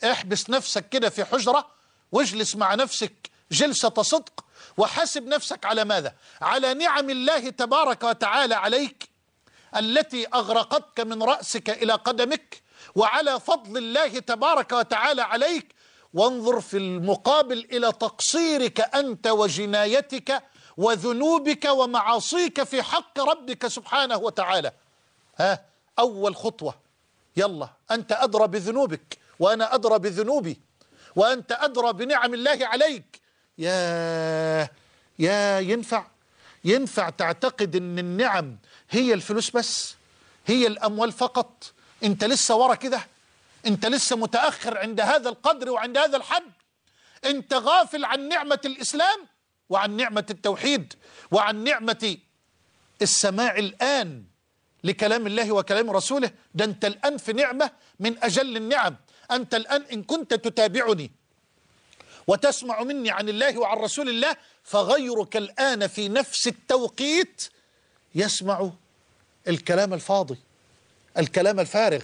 احبس نفسك كده في حجرة واجلس مع نفسك جلسة صدق وحاسب نفسك على ماذا؟ على نعم الله تبارك وتعالى عليك التي أغرقتك من رأسك إلى قدمك وعلى فضل الله تبارك وتعالى عليك وانظر في المقابل إلى تقصيرك أنت وجنايتك وذنوبك ومعاصيك في حق ربك سبحانه وتعالى. ها؟ أول خطوة. يلا أنت أدرى بذنوبك وأنا أدرى بذنوبي وأنت أدرى بنعم الله عليك. يا يا ينفع ينفع تعتقد إن النعم هي الفلوس بس هي الأموال فقط. أنت لسه ورا كده؟ انت لسه متأخر عند هذا القدر وعند هذا الحد. انت غافل عن نعمة الإسلام وعن نعمة التوحيد وعن نعمة السماع الآن لكلام الله وكلام رسوله. ده انت الآن في نعمة من أجل النعم. أنت الآن إن كنت تتابعني وتسمع مني عن الله وعن رسول الله فغيرك الآن في نفس التوقيت يسمع الكلام الفاضي الكلام الفارغ.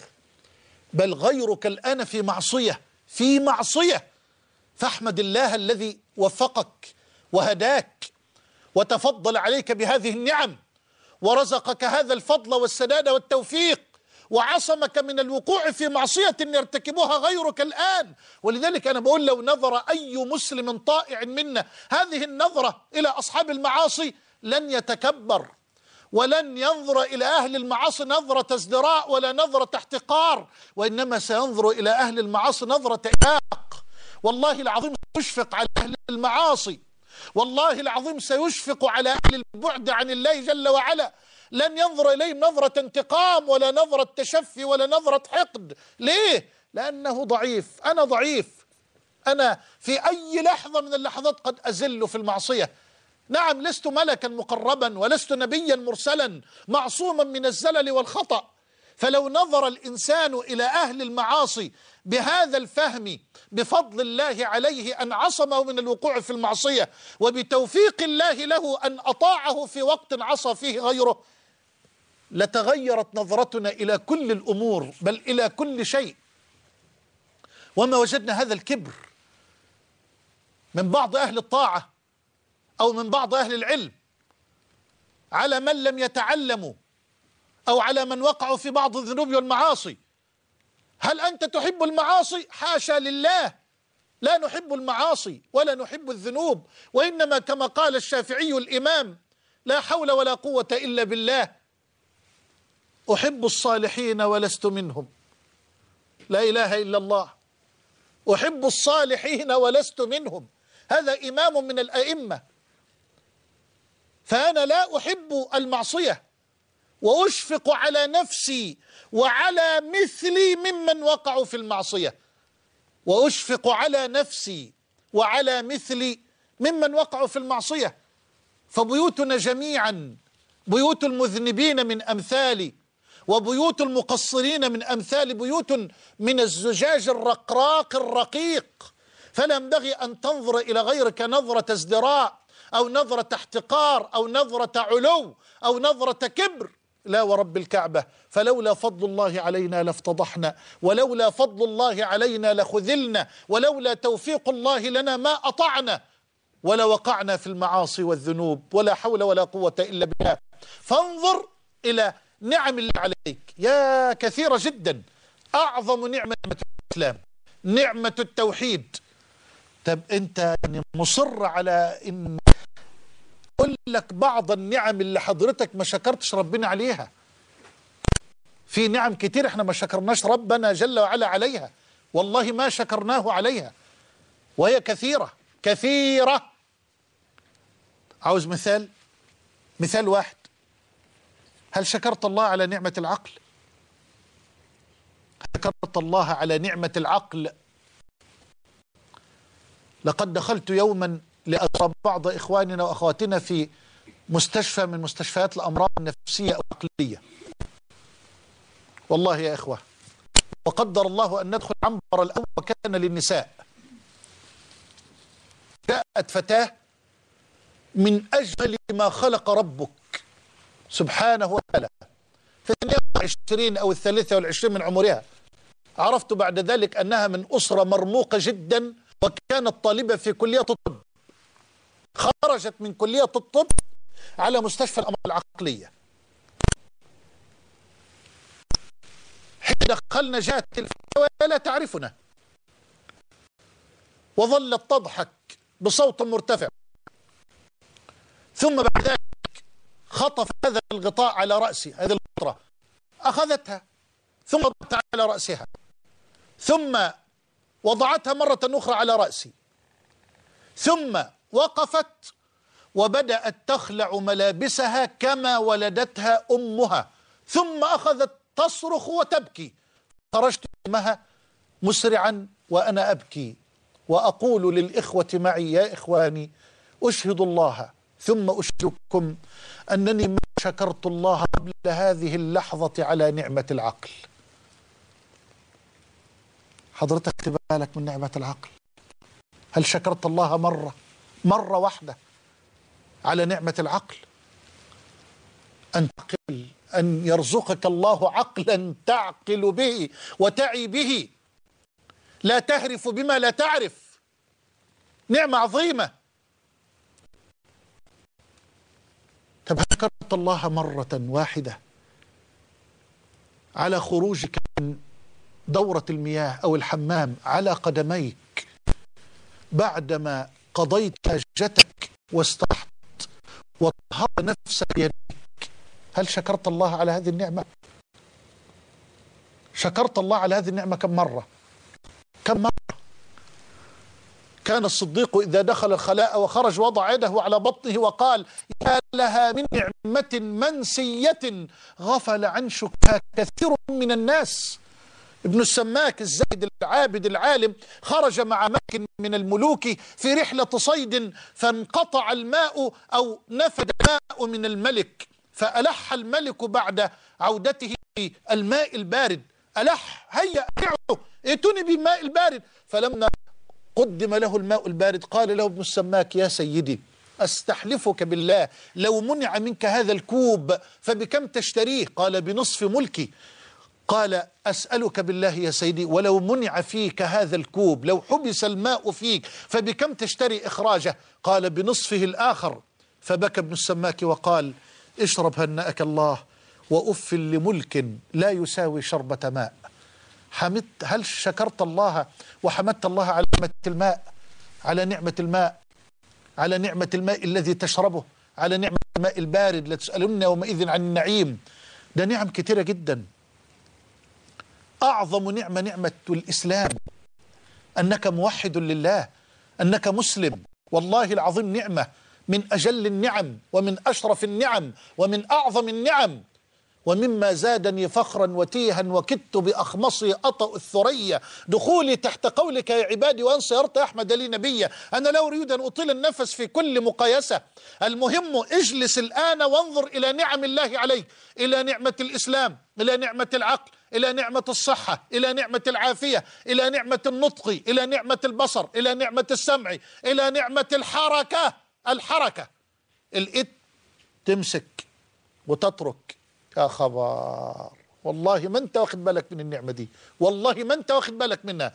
بل غيرك الآن في معصية في معصية. فاحمد الله الذي وفقك وهداك وتفضل عليك بهذه النعم ورزقك هذا الفضل والسداد والتوفيق وعصمك من الوقوع في معصية يرتكبها غيرك الآن. ولذلك أنا بقول لو نظر أي مسلم طائع منا هذه النظرة إلى أصحاب المعاصي لن يتكبر. ولن ينظر إلى أهل المعاصي نظرة ازدراء ولا نظرة احتقار وإنما سينظر إلى أهل المعاصي نظرة إعاق والله العظيم سيشفق على أهل المعاصي. والله العظيم سيشفق على أهل البعد عن الله جل وعلا. لن ينظر إليهم نظرة انتقام ولا نظرة تشفي ولا نظرة حقد. ليه؟ لأنه ضعيف. أنا ضعيف. أنا في أي لحظة من اللحظات قد أزل في المعصية. نعم لست ملكا مقربا ولست نبيا مرسلا معصوما من الزلل والخطأ. فلو نظر الإنسان إلى أهل المعاصي بهذا الفهم بفضل الله عليه أن عصمه من الوقوع في المعصية وبتوفيق الله له أن أطاعه في وقت عصى فيه غيره لتغيرت نظرتنا إلى كل الأمور بل إلى كل شيء. وما وجدنا هذا الكبر من بعض أهل الطاعة. أو من بعض أهل العلم على من لم يتعلموا أو على من وقعوا في بعض الذنوب والمعاصي. هل أنت تحب المعاصي؟ حاشا لله. لا نحب المعاصي ولا نحب الذنوب وإنما كما قال الشافعي الإمام لا حول ولا قوة إلا بالله. أحب الصالحين ولست منهم. لا إله إلا الله. أحب الصالحين ولست منهم. هذا إمام من الأئمة. فأنا لا أحب المعصية وأشفق على نفسي وعلى مثلي ممن وقعوا في المعصية وأشفق على نفسي وعلى مثلي ممن وقعوا في المعصية فبيوتنا جميعا بيوت المذنبين من أمثالي وبيوت المقصرين من أمثال بيوت من الزجاج الرقراق الرقيق. فلا ينبغي أن تنظر إلى غيرك نظرة ازدراء. أو نظرة احتقار أو نظرة علو أو نظرة كبر. لا ورب الكعبة فلولا فضل الله علينا لافتضحنا ولولا فضل الله علينا لخذلنا ولولا توفيق الله لنا ما أطعنا ولا وقعنا في المعاصي والذنوب ولا حول ولا قوة إلا بالله. فانظر إلى نعم الله عليك. يا كثيرة جدا أعظم نعمة الإسلام نعمة التوحيد. طب أنت يعني مصر على إن أقول لك بعض النعم اللي حضرتك ما شكرتش ربنا عليها. في نعم كتير إحنا ما شكرناش ربنا جل وعلا عليها. والله ما شكرناه عليها. وهي كثيرة كثيرة. عاوز مثال؟ مثال واحد. هل شكرت الله على نعمة العقل؟ شكرت الله على نعمة العقل؟ لقد دخلت يوما لأزور بعض إخواننا وأخواتنا في مستشفى من مستشفيات الأمراض النفسية أو العقلية. والله يا إخوة وقدر الله أن ندخل عنبر الأول وكان للنساء. جاءت فتاة من أجمل ما خلق ربك سبحانه وتعالى. في 22 أو الثالثة والعشرين من عمرها. عرفت بعد ذلك أنها من أسرة مرموقة جدا وكانت طالبة في كلية الطب. خرجت من كلية الطب على مستشفى الأمراض العقلية. حين دخلنا جاءت الفتاة ولا تعرفنا. وظلت تضحك بصوت مرتفع. ثم بعد ذلك خطف هذا الغطاء على رأسي هذه القطرة. أخذتها ثم وضعتها على رأسها. ثم وضعتها مرة أخرى على رأسي. ثم وقفت وبدأت تخلع ملابسها كما ولدتها أمها ثم أخذت تصرخ وتبكي. خرجت أمها مسرعا وأنا أبكي وأقول للإخوة معي يا إخواني أشهد الله ثم أشهدكم أنني ما شكرت الله قبل هذه اللحظة على نعمة العقل. حضرتك تبالك من نعمة العقل؟ هل شكرت الله مرة؟ مرة واحدة على نعمة العقل. أن تعقل أن يرزقك الله عقلا تعقل به وتعي به. لا تهرف بما لا تعرف. نعمة عظيمة. طب شكرت الله مرة واحدة على خروجك من دورة المياه أو الحمام على قدميك بعدما قضيت حاجتك واسترحت وطهرت نفسك بيديك هل شكرت الله على هذه النعمة؟ شكرت الله على هذه النعمة كم مرة؟ كم مرة؟ كان الصديق إذا دخل الخلاء وخرج وضع يده على بطنه وقال يا لها من نعمة منسية غفل عن شكرها كثير من الناس ابن السماك الزاهد العابد العالم خرج مع ملك من الملوك في رحلة صيد فانقطع الماء أو نفد الماء من الملك فألح الملك بعد عودته الماء البارد. ألح هيا ائتوني بالماء البارد. فلما قدم له الماء البارد قال له ابن السماك يا سيدي أستحلفك بالله لو منع منك هذا الكوب فبكم تشتريه؟ قال بنصف ملكي. قال أسألك بالله يا سيدي ولو منع فيك هذا الكوب لو حبس الماء فيك فبكم تشتري إخراجه؟ قال بنصفه الآخر. فبكى ابن السماك وقال اشرب هنأك الله وأف لملك لا يساوي شربة ماء. حمدت هل شكرت الله وحمدت الله على نعمة الماء على نعمة الماء على نعمة الماء الذي تشربه على نعمة الماء البارد لتسألن يومئذ عن النعيم. ده نعم كثيرة جدا. أعظم نعمة نعمة الإسلام. أنك موحد لله أنك مسلم. والله العظيم نعمة من أجل النعم ومن أشرف النعم ومن أعظم النعم. ومما زادني فخرا وتيها وكدت بأخمصي أطأ الثريا دخولي تحت قولك يا عبادي وأن صيرت أحمد لي نبيا أنا لا أريد أن أطيل النفس في كل مقايسة. المهم اجلس الآن وانظر إلى نعم الله عليك إلى نعمة الإسلام إلى نعمة العقل. إلى نعمة الصحة إلى نعمة العافية إلى نعمة النطق إلى نعمة البصر إلى نعمة السمع إلى نعمة الحركة. الحركة. الإد تمسك وتترك. يا خبر. والله ما أنت واخد بالك من النعمة دي. والله ما أنت واخد بالك منها.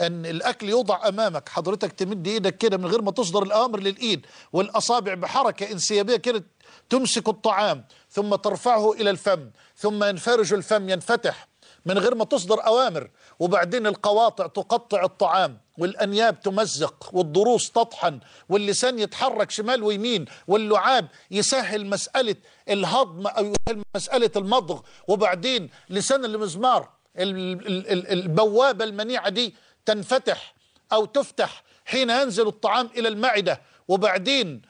أن الأكل يوضع أمامك. حضرتك تمد إيدك كده من غير ما تصدر الاوامر للإيد. والأصابع بحركة انسيابية كده تمسك الطعام. ثم ترفعه إلى الفم. ثم ينفرج الفم ينفتح. من غير ما تصدر أوامر. وبعدين القواطع تقطع الطعام والأنياب تمزق والضروس تطحن واللسان يتحرك شمال ويمين واللعاب يسهل مسألة الهضم أو يسهل مسألة المضغ. وبعدين لسان المزمار البوابة المنيعة دي تنفتح أو تفتح حين ينزل الطعام إلى المعدة. وبعدين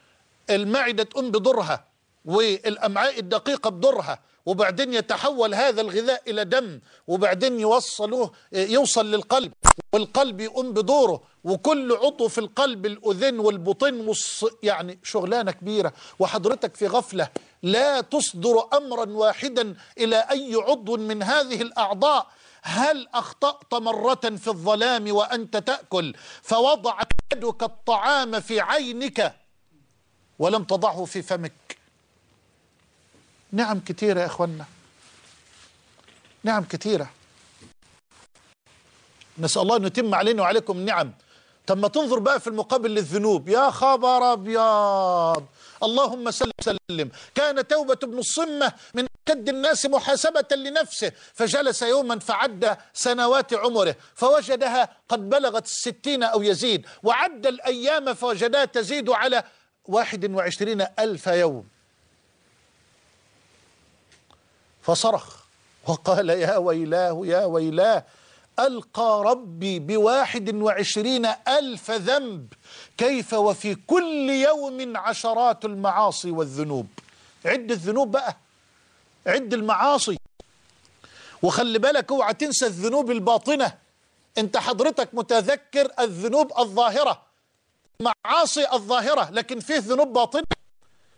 المعدة تقوم بدورها والأمعاء الدقيقة بدورها. وبعدين يتحول هذا الغذاء إلى دم وبعدين يوصلوه يوصل للقلب والقلب يقوم بدوره وكل عضو في القلب الأذن والبطن والص... يعني شغلانة كبيرة وحضرتك في غفلة. لا تصدر أمرا واحدا إلى أي عضو من هذه الأعضاء. هل أخطأت مرة في الظلام وأنت تأكل؟ فوضعت يدك الطعام في عينك ولم تضعه في فمك. نعم كثيرة يا أخوانا نعم كثيرة نسأل الله أن يتم علينا وعليكم النعم. طب ما تنظر بقى في المقابل للذنوب. يا خبر أبيض. اللهم سلم سلم كان توبة ابن الصمة من أشد الناس محاسبة لنفسه فجلس يوما فعد سنوات عمره فوجدها قد بلغت الستين أو يزيد وعد الأيام فوجدها تزيد على واحد وعشرين ألف يوم. فصرخ. وقال يا ويلاه يا ويلاه ألقى ربي بواحد وعشرين ألف ذنب. كيف وفي كل يوم عشرات المعاصي والذنوب. عد الذنوب بقى. عد المعاصي. وخلي بالك اوعى تنسى الذنوب الباطنة. انت حضرتك متذكر الذنوب الظاهرة معاصي الظاهرة لكن فيه ذنوب باطنة.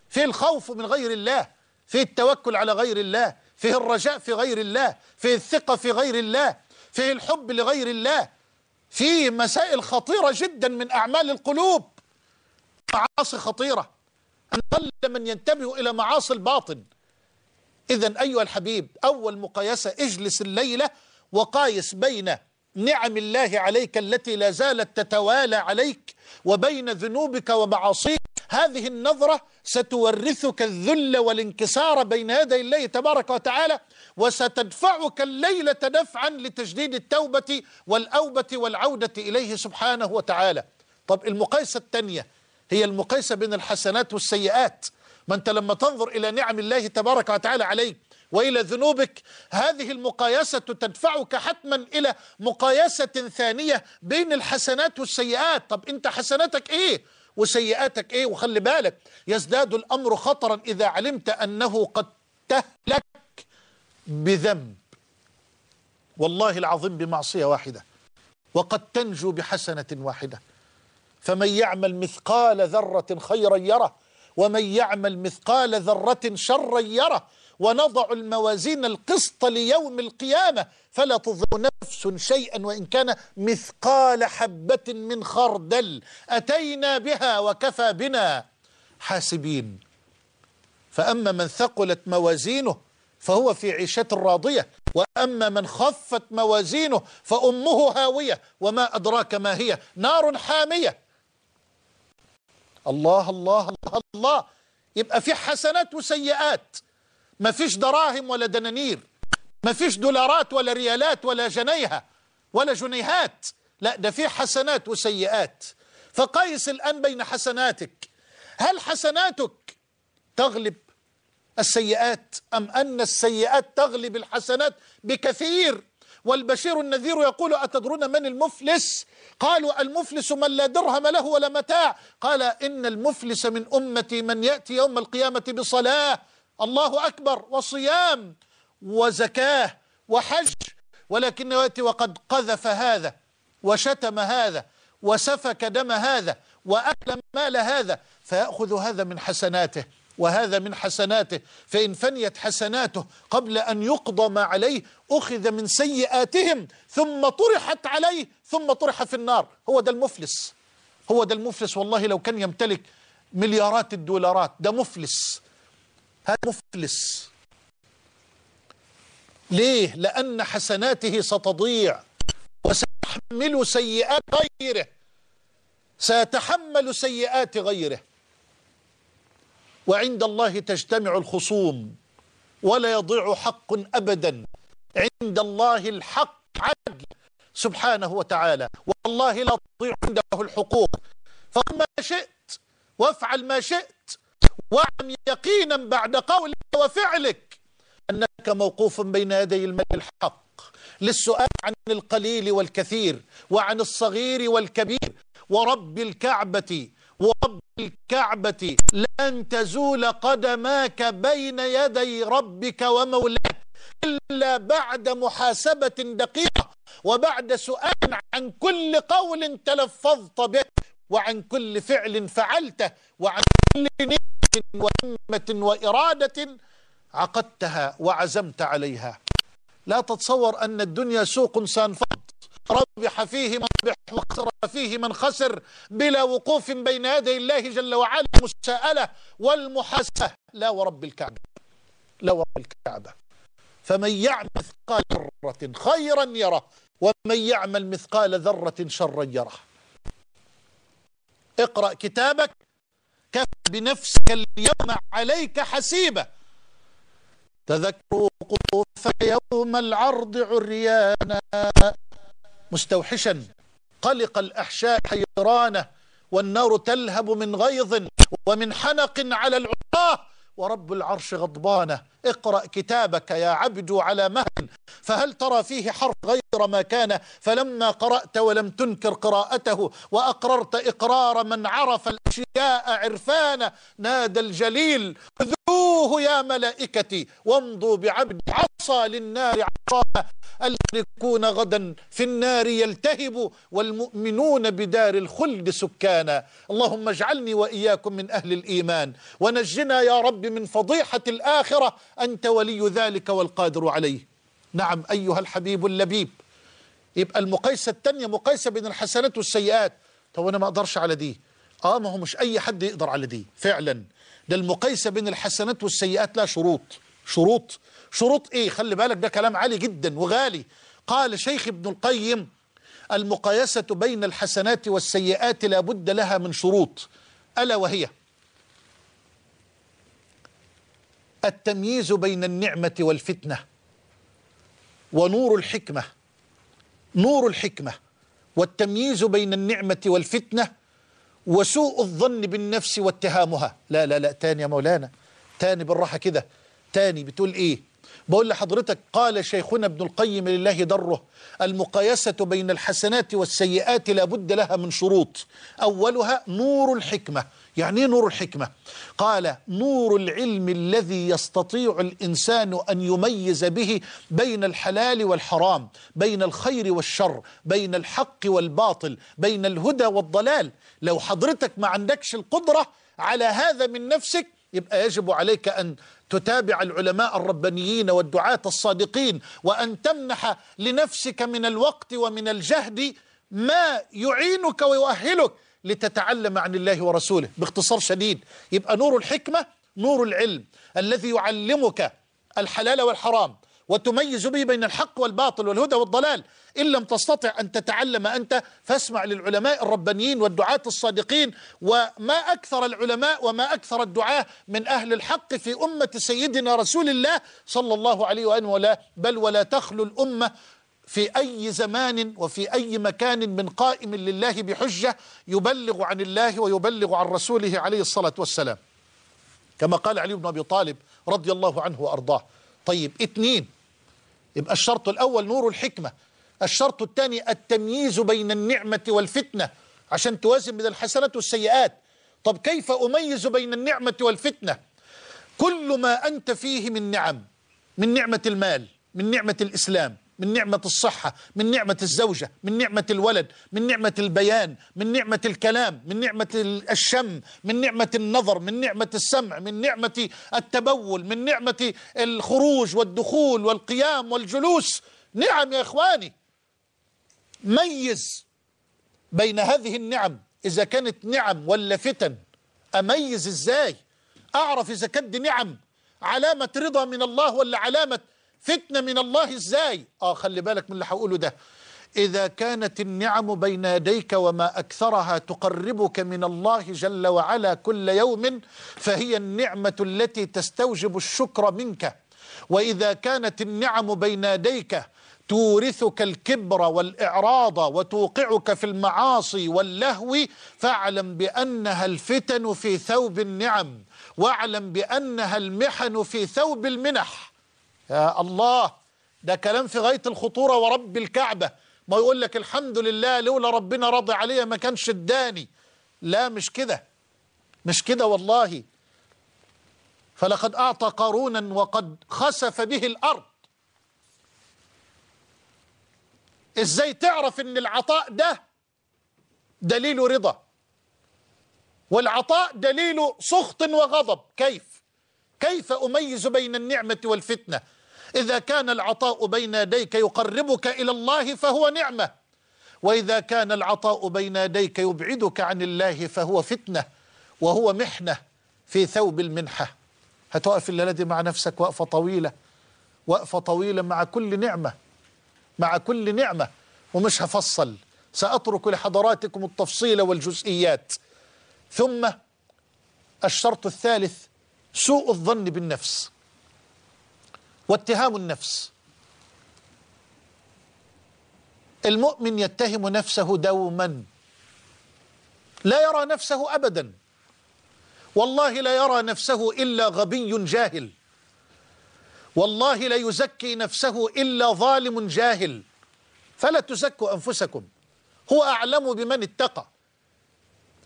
فيه الخوف من غير الله فيه التوكل على غير الله. فيه الرجاء في غير الله فيه الثقة في غير الله فيه الحب لغير الله فيه مسائل خطيرة جدا من أعمال القلوب. معاصي خطيرة. قل من ينتبه إلى معاصي الباطن. إذا أيها الحبيب أول مقايسة اجلس الليلة وقايس بين نعم الله عليك التي لا زالت تتوالى عليك وبين ذنوبك ومعاصيك هذه النظرة ستورثك الذل والانكسار بين يدي الله تبارك وتعالى وستدفعك الليلة دفعا لتجديد التوبة والأوبة والعودة إليه سبحانه وتعالى. طب المقايسة الثانية هي المقايسة بين الحسنات والسيئات. ما أنت لما تنظر إلى نعم الله تبارك وتعالى عليك وإلى ذنوبك هذه المقايسة تدفعك حتما إلى مقايسة ثانية بين الحسنات والسيئات. طب أنت حسناتك إيه؟ وسيئاتك إيه؟ وخلي بالك يزداد الأمر خطرا إذا علمت أنه قد تهلك بذنب. والله العظيم بمعصية واحدة. وقد تنجو بحسنة واحدة. فمن يعمل مثقال ذرة خيرا يره ومن يعمل مثقال ذرة شرا يره ونضع الموازين القسط ليوم القيامة. فلا تظلم نفس شيئا وإن كان مثقال حبة من خردل. أتينا بها وكفى بنا. حاسبين. فأما من ثقلت موازينه فهو في عيشة راضية. وأما من خفت موازينه فأمه هاوية. وما أدراك ما هي. نار حامية. الله الله الله الله. يبقى في حسنات وسيئات. ما فيش دراهم ولا دنانير. ما فيش دولارات ولا ريالات ولا جنيها ولا جنيهات. لا ده في حسنات وسيئات. فقيس الآن بين حسناتك. هل حسناتك تغلب السيئات أم أن السيئات تغلب الحسنات؟ بكثير. والبشير النذير يقول أتدرون من المفلس؟ قالوا المفلس من لا درهم له ولا متاع. قال إن المفلس من أمتي من يأتي يوم القيامة بصلاة. الله أكبر وصيام وزكاة وحج. ولكن يأتي وقد قذف هذا وشتم هذا وسفك دم هذا وأكل مال هذا فيأخذ هذا من حسناته وهذا من حسناته. فإن فنيت حسناته قبل أن يقضى ما عليه أخذ من سيئاتهم ثم طرحت عليه ثم طرح في النار. هو ده المفلس. هو ده المفلس والله لو كان يمتلك مليارات الدولارات ده مفلس. هذا مفلس. ليه؟ لأن حسناته ستضيع وسيحمل سيئات غيره. سيتحمل سيئات غيره. وعند الله تجتمع الخصوم ولا يضيع حق أبدا. عند الله الحق عدل سبحانه وتعالى. والله لا تضيع عنده الحقوق. فما شئت وافعل ما شئت واعلم يقينا بعد قولك وفعلك أنك موقوف بين يدي المال الحق للسؤال عن القليل والكثير وعن الصغير والكبير ورب الكعبة ورب الكعبة لن تزول قدماك بين يدي ربك ومولاك إلا بعد محاسبة دقيقة وبعد سؤال عن كل قول تلفظت به وعن كل فعل فعلته وعن كل نية وهمة وإرادة عقدتها وعزمت عليها. لا تتصور أن الدنيا سوق سانفض ربح فيه من ربح وخسر فيه من خسر بلا وقوف بين يدي الله جل وعلا. المساءلة والمحاسبة. لا ورب الكعبة. لا ورب الكعبة. فمن يعمل مثقال ذرة خيرا يره ومن يعمل مثقال ذرة شرا يره. اقرأ كتابك كفى بنفسك اليوم عليك حسيبة. تذكروا قطوف يوم العرض عريانا. مستوحشا قلق الأحشاء حيرانة والنار تلهب من غيظ ومن حنق على العصاه ورب العرش غضبانة اقرأ كتابك يا عبد على مهل. فهل ترى فيه حرف غير ما كان فلما قرأت ولم تنكر قراءته وأقررت إقرار من عرف الأشياء عرفانا نادى الجليل خذوه يا ملائكتي وامضوا بعبد عصى للنار عصاها المشركون غدا في النار يلتهب والمؤمنون بدار الخلد سكانا. اللهم اجعلني وإياكم من أهل الإيمان ونجنا يا رب من فضيحة الآخرة أنت ولي ذلك والقادر عليه. نعم أيها الحبيب اللبيب. يبقى المقايسة التانية مقايسة بين الحسنات والسيئات. طب أنا ما أقدرش على دي. آه ما هو مش أي حد يقدر على دي فعلا. ده المقايسة بين الحسنات والسيئات لا شروط. شروط. شروط إيه؟ خلي بالك ده كلام عالي جدا وغالي. قال شيخ ابن القيم المقايسة بين الحسنات والسيئات لا بد لها من شروط. ألا وهي؟ التمييز بين النعمة والفتنة ونور الحكمة. نور الحكمة والتمييز بين النعمة والفتنة وسوء الظن بالنفس واتهامها. لا لا لا تاني يا مولانا. تاني بالراحة كده. تاني بتقول إيه؟ بقول لحضرتك قال شيخنا ابن القيم لله دره المقايسة بين الحسنات والسيئات لا بد لها من شروط. أولها نور الحكمة. يعني إيه نور الحكمة. قال نور العلم الذي يستطيع الإنسان أن يميز به بين الحلال والحرام بين الخير والشر بين الحق والباطل بين الهدى والضلال. لو حضرتك ما عندكش القدرة على هذا من نفسك يبقى يجب عليك أن تتابع العلماء الربانيين والدعاة الصادقين وأن تمنح لنفسك من الوقت ومن الجهد ما يعينك ويؤهلك لتتعلم عن الله ورسوله. باختصار شديد يبقى نور الحكمة نور العلم الذي يعلمك الحلال والحرام وتميز به بين الحق والباطل والهدى والضلال. إن لم تستطع أن تتعلم أنت فاسمع للعلماء الربانيين والدعاة الصادقين. وما أكثر العلماء وما أكثر الدعاة من أهل الحق في أمة سيدنا رسول الله صلى الله عليه وآله بل ولا تخلو الأمة في أي زمان وفي أي مكان من قائم لله بحجة يبلغ عن الله ويبلغ عن رسوله عليه الصلاة والسلام. كما قال علي بن أبي طالب رضي الله عنه وأرضاه. طيب اتنين. يبقى الشرط الأول نور الحكمة. الشرط الثاني التمييز بين النعمة والفتنة عشان توازن بين الحسنات والسيئات. طب كيف أميز بين النعمة والفتنة؟ كل ما أنت فيه من نعم من نعمة المال من نعمة الإسلام من نعمة الصحة من نعمة الزوجة من نعمة الولد من نعمة البيان من نعمة الكلام من نعمة الشم من نعمة النظر من نعمة السمع من نعمة التبول من نعمة الخروج والدخول والقيام والجلوس نعم يا إخواني ميز بين هذه النعم إذا كانت نعم ولا فتن أميز إزاي أعرف إذا كانت نعم علامة رضا من الله ولا علامة فتنة من الله إزاي؟ آه خلي بالك من اللي هقوله ده. إذا كانت النعم بين يديك وما أكثرها تقربك من الله جل وعلا كل يوم فهي النعمة التي تستوجب الشكر منك. وإذا كانت النعم بين يديك تورثك الكبر والإعراض وتوقعك في المعاصي واللهو فاعلم بأنها الفتن في ثوب النعم واعلم بأنها المحن في ثوب المنح. يا الله ده كلام في غاية الخطورة ورب الكعبة. ما يقول لك الحمد لله لولا ربنا رضي عليا ما كانش اداني. لا مش كده. مش كده والله. فلقد أعطى قارونا وقد خسف به الأرض. إزاي تعرف إن العطاء ده دليل رضا؟ والعطاء دليل سخط وغضب. كيف؟ كيف أميز بين النعمة والفتنة؟ إذا كان العطاء بين يديك يقربك إلى الله فهو نعمة. وإذا كان العطاء بين يديك يبعدك عن الله فهو فتنة وهو محنة في ثوب المنحة. هتقف الليلة دي مع نفسك وقفة طويلة وقفة طويلة مع كل نعمة مع كل نعمة ومش هفصل. سأترك لحضراتكم التفصيل والجزئيات. ثم الشرط الثالث سوء الظن بالنفس. واتهام النفس. المؤمن يتهم نفسه دوما. لا يرى نفسه أبدا. والله لا يرى نفسه إلا غبي جاهل. والله لا يزكي نفسه إلا ظالم جاهل. فلا تزكوا أنفسكم. هو أعلم بمن اتقى.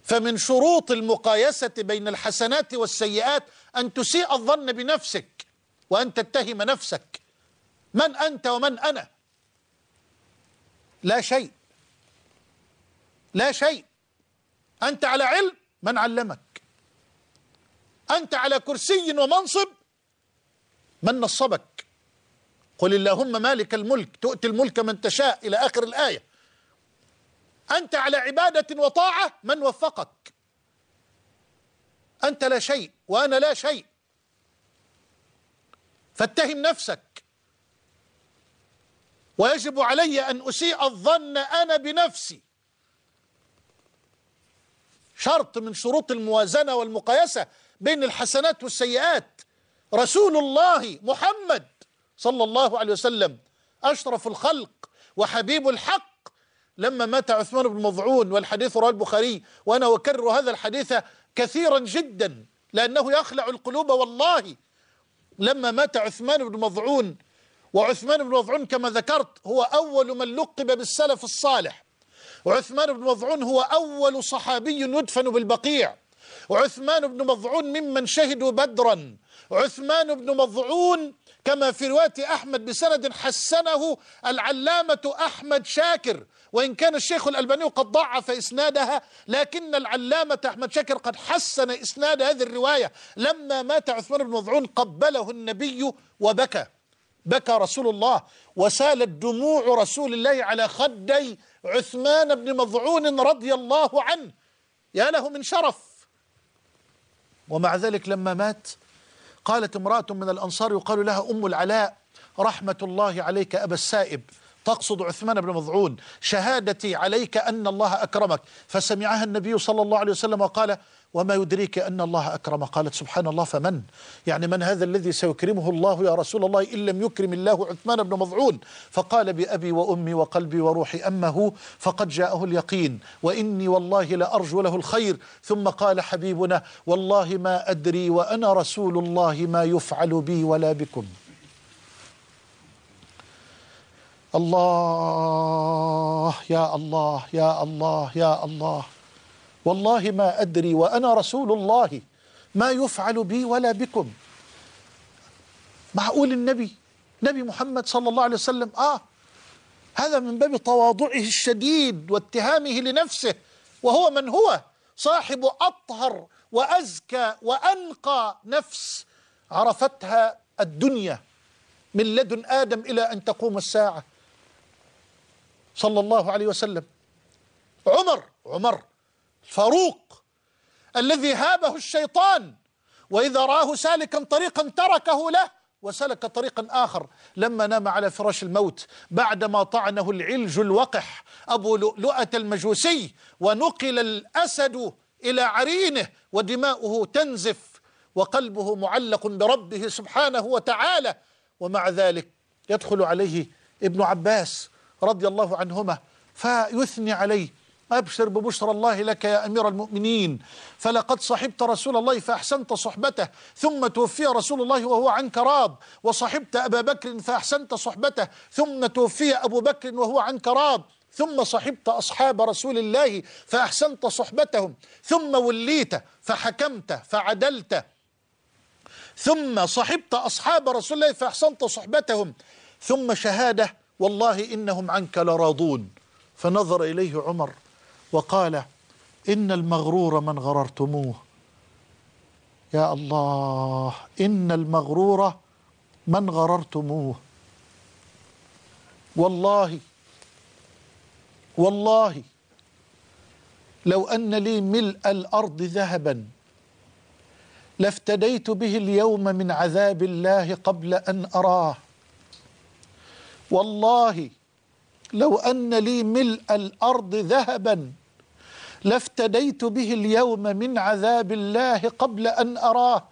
فمن شروط المقايسة بين الحسنات والسيئات أن تسيء الظن بنفسك. وأن تتهم نفسك. من أنت ومن أنا؟ لا شيء. لا شيء. أنت على علم من علمك. أنت على كرسي ومنصب من نصبك. قل اللهم مالك الملك تؤتي الملك من تشاء إلى آخر الآية. أنت على عبادة وطاعة من وفقك. أنت لا شيء وأنا لا شيء. فاتهم نفسك. ويجب علي أن أسيء الظن أنا بنفسي. شرط من شروط الموازنة والمقايسة بين الحسنات والسيئات. رسول الله محمد صلى الله عليه وسلم أشرف الخلق وحبيب الحق. لما مات عثمان بن مضعون والحديث رواه البخاري وأنا أكرر هذا الحديث كثيرا جدا لأنه يخلع القلوب والله. لما مات عثمان بن مضعون وعثمان بن مضعون كما ذكرت هو أول من لقب بالسلف الصالح. وعثمان بن مضعون هو أول صحابي يدفن بالبقيع. وعثمان بن مضعون ممن شهدوا بدرا. عثمان بن مضعون كما في رواية أحمد بسند حسنه العلامة أحمد شاكر وإن كان الشيخ الألباني قد ضعف إسنادها لكن العلامة أحمد شاكر قد حسن إسناد هذه الرواية. لما مات عثمان بن مضعون قبله النبي وبكى. بكى رسول الله وسالت دموع رسول الله على خدي عثمان بن مضعون رضي الله عنه. يا له من شرف. ومع ذلك لما مات قالت امرأة من الأنصار يقال لها أم العلاء رحمة الله عليك أبا السائب. تقصد عثمان بن مضعون شهادتي عليك أن الله أكرمك. فسمعها النبي صلى الله عليه وسلم وقال وما يدريك أن الله أكرم. قالت سبحان الله فمن؟ يعني من هذا الذي سيكرمه الله يا رسول الله إن لم يكرم الله عثمان بن مضعون؟ فقال بأبي وأمي وقلبي وروحي أما هو فقد جاءه اليقين وإني والله لأرجو له الخير. ثم قال حبيبنا والله ما أدري وأنا رسول الله ما يفعل بي ولا بكم. الله يا الله يا الله يا الله. والله ما أدري وأنا رسول الله ما يفعل بي ولا بكم. معقول النبي؟ نبي محمد صلى الله عليه وسلم آه هذا من باب تواضعه الشديد واتهامه لنفسه وهو من هو؟ صاحب أطهر وأزكى وأنقى نفس. عرفتها الدنيا من لدن آدم إلى أن تقوم الساعة. صلى الله عليه وسلم. عمر عمر فاروق الذي هابه الشيطان وإذا رآه سالكا طريقا تركه له وسلك طريقا آخر. لما نام على فراش الموت بعدما طعنه العلج الوقح أبو لؤلؤة المجوسي ونقل الأسد إلى عرينه ودماؤه تنزف وقلبه معلق بربه سبحانه وتعالى. ومع ذلك يدخل عليه ابن عباس رضي الله عنهما فيثني عليه أبشر ببشرى الله لك يا أمير المؤمنين. فلقد صحبت رسول الله فأحسنت صحبته ثم توفي رسول الله وهو عنك راض وصحبت أبا بكر فأحسنت صحبته ثم توفي أبو بكر وهو عنك راض ثم صحبت أصحاب رسول الله فأحسنت صحبتهم ثم وليت فحكمت فعدلت. ثم صحبت أصحاب رسول الله فأحسنت صحبتهم ثم شهادة والله إنهم عنك لراضون. فنظر إليه عمر وقال إن المغرور من غررتموه. يا الله إن المغرور من غررتموه. والله والله لو أن لي ملء الأرض ذهبا لافتديت به اليوم من عذاب الله قبل أن أراه. والله لو أن لي ملء الأرض ذهبا لافتديت به اليوم من عذاب الله قبل أن أراه.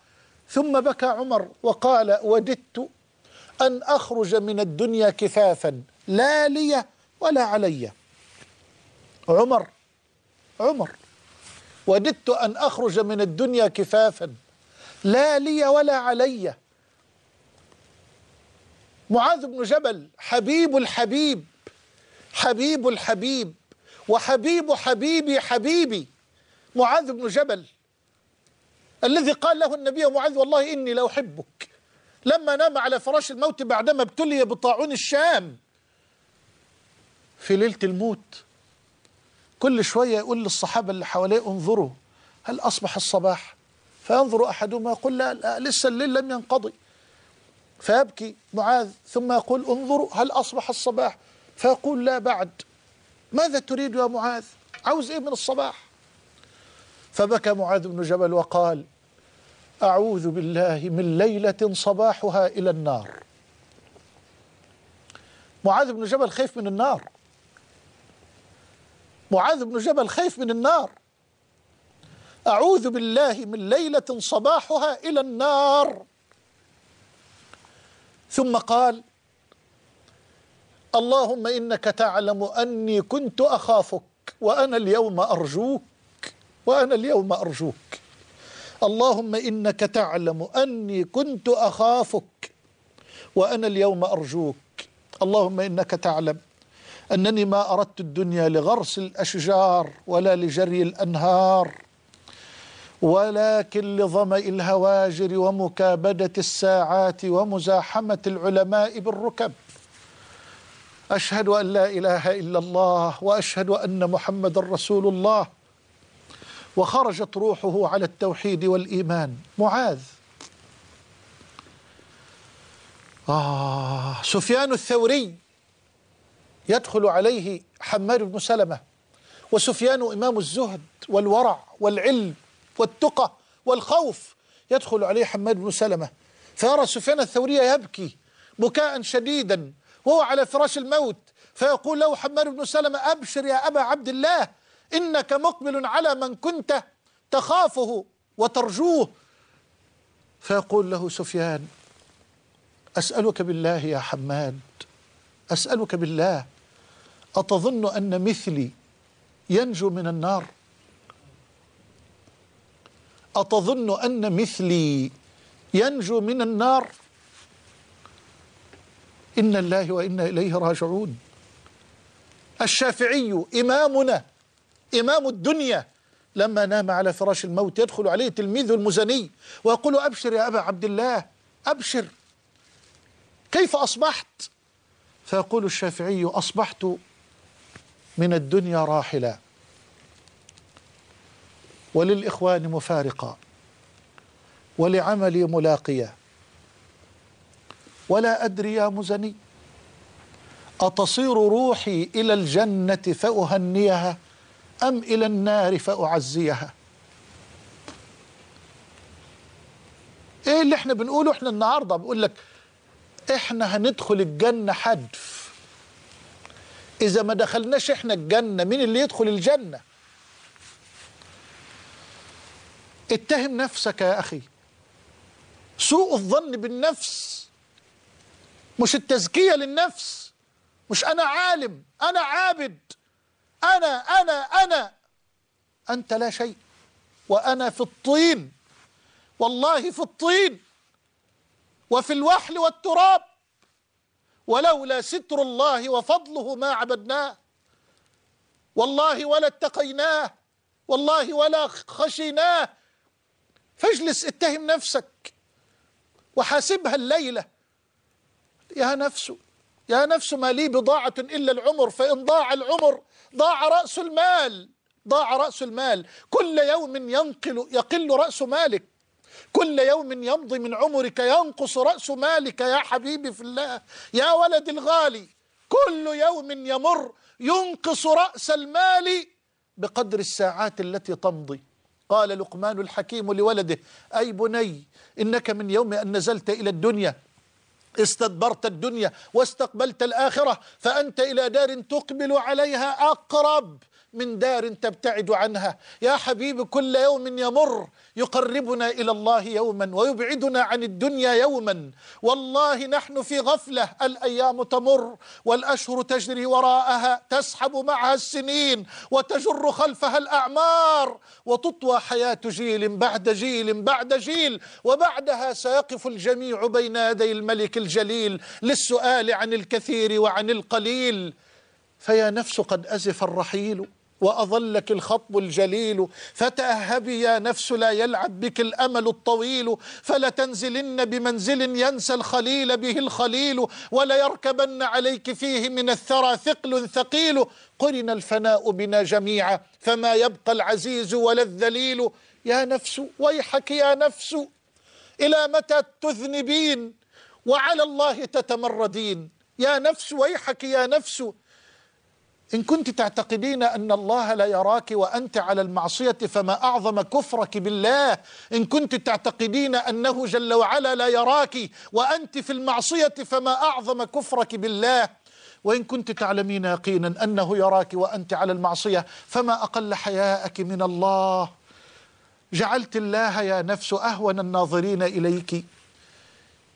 ثم بكى عمر وقال وددت أن أخرج من الدنيا كفافا لا لي ولا علي. عمر عمر وددت أن أخرج من الدنيا كفافا لا لي ولا علي. معاذ بن جبل حبيب الحبيب حبيب الحبيب. وحبيب حبيبي حبيبي معاذ بن جبل الذي قال له النبي معاذ والله إني لأحبك. لما نام على فراش الموت بعدما ابتلي بطاعون الشام في ليلة الموت كل شوية يقول للصحابة اللي حواليه انظروا هل أصبح الصباح؟ فينظر أحدهما يقول لا, لا لسه الليل لم ينقضي. فيبكي معاذ ثم يقول انظروا هل أصبح الصباح؟ فيقول لا بعد. ماذا تريد يا معاذ؟ عاوز إيه من الصباح؟ فبكى معاذ بن جبل وقال أعوذ بالله من ليلة صباحها إلى النار. معاذ بن جبل خايف من النار. معاذ بن جبل خايف من النار. أعوذ بالله من ليلة صباحها إلى النار. ثم قال اللهم إنك تعلم أني كنت أخافك وأنا اليوم أرجوك وأنا اليوم أرجوك. اللهم إنك تعلم أني كنت أخافك وأنا اليوم أرجوك. اللهم إنك تعلم أنني ما أردت الدنيا لغرس الأشجار ولا لجري الأنهار ولكن لظمأ الهواجر ومكابدة الساعات ومزاحمة العلماء بالركب. أشهد أن لا إله إلا الله وأشهد أن محمد رسول الله. وخرجت روحه على التوحيد والإيمان. معاذ. آه سفيان الثوري يدخل عليه حماد بن سلمة وسفيان إمام الزهد والورع والعلم والتقى والخوف يدخل عليه حماد بن سلمة. فيرى سفيان الثوري يبكي بكاء شديدا وهو على فراش الموت. فيقول له حماد بن سلمة أبشر يا أبا عبد الله إنك مقبل على من كنت تخافه وترجوه. فيقول له سفيان أسألك بالله يا حماد أسألك بالله أتظن أن مثلي ينجو من النار؟ أتظن أن مثلي ينجو من النار؟ إن الله وإنا إليه راجعون. الشافعي إمامنا إمام الدنيا لما نام على فراش الموت يدخل عليه تلميذه المزني ويقول أبشر يا أبا عبد الله أبشر. كيف أصبحت؟ فيقول الشافعي أصبحت من الدنيا راحلا. وللإخوان مفارقا. ولعملي ملاقيا. ولا أدري يا مزني. أتصير روحي إلى الجنة فأهنيها أم إلى النار فأعزيها؟ إيه اللي إحنا بنقوله إحنا النهاردة؟ بقول لك إحنا هندخل الجنة حدف. إذا ما دخلناش إحنا الجنة مين اللي يدخل الجنة؟ اتهم نفسك يا أخي. سوء الظن بالنفس. مش التزكية للنفس. مش أنا عالم أنا عابد. أنا أنا أنا. أنت لا شيء. وأنا في الطين. والله في الطين. وفي الوحل والتراب. ولولا ستر الله وفضله ما عبدناه. والله ولا اتقيناه. والله ولا خشيناه. فاجلس اتهم نفسك. وحاسبها الليلة. يا نفس يا نفس ما لي بضاعة إلا العمر فإن ضاع العمر ضاع رأس المال ضاع رأس المال. كل يوم ينقل يقل رأس مالك. كل يوم يمضي من عمرك ينقص رأس مالك يا حبيبي في الله يا ولد الغالي. كل يوم يمر ينقص رأس المال بقدر الساعات التي تمضي. قال لقمان الحكيم لولده أي بني إنك من يوم أن نزلت إلى الدنيا استدبرت الدنيا واستقبلت الآخرة فأنت إلى دار تقبل عليها أقرب. من دار تبتعد عنها. يا حبيبي كل يوم يمر يقربنا إلى الله يوما ويبعدنا عن الدنيا يوما. والله نحن في غفلة الأيام تمر والأشهر تجري وراءها تسحب معها السنين وتجر خلفها الأعمار وتطوى حياة جيل بعد جيل بعد جيل. وبعدها سيقف الجميع بين يدي الملك الجليل للسؤال عن الكثير وعن القليل. فيا نفس قد أزف الرحيل. وأظلك الخطب الجليل. فتاهبي يا نفس لا يلعب بك الأمل الطويل. فلتنزلن بمنزل ينسى الخليل به الخليل. وليركبن عليك فيه من الثرى ثقل ثقيل. قرن الفناء بنا جميعا. فما يبقى العزيز ولا الذليل. يا نفس ويحك يا نفس. إلى متى تذنبين وعلى الله تتمردين. يا نفس ويحك يا نفس. إن كنت تعتقدين أن الله لا يراك وأنت على المعصية فما أعظم كفرك بالله. إن كنت تعتقدين أنه جل وعلا لا يراك وأنت في المعصية فما أعظم كفرك بالله. وإن كنت تعلمين يقينا أنه يراك وأنت على المعصية فما أقل حياءك من الله. جعلت الله يا نفس أهون الناظرين إليك.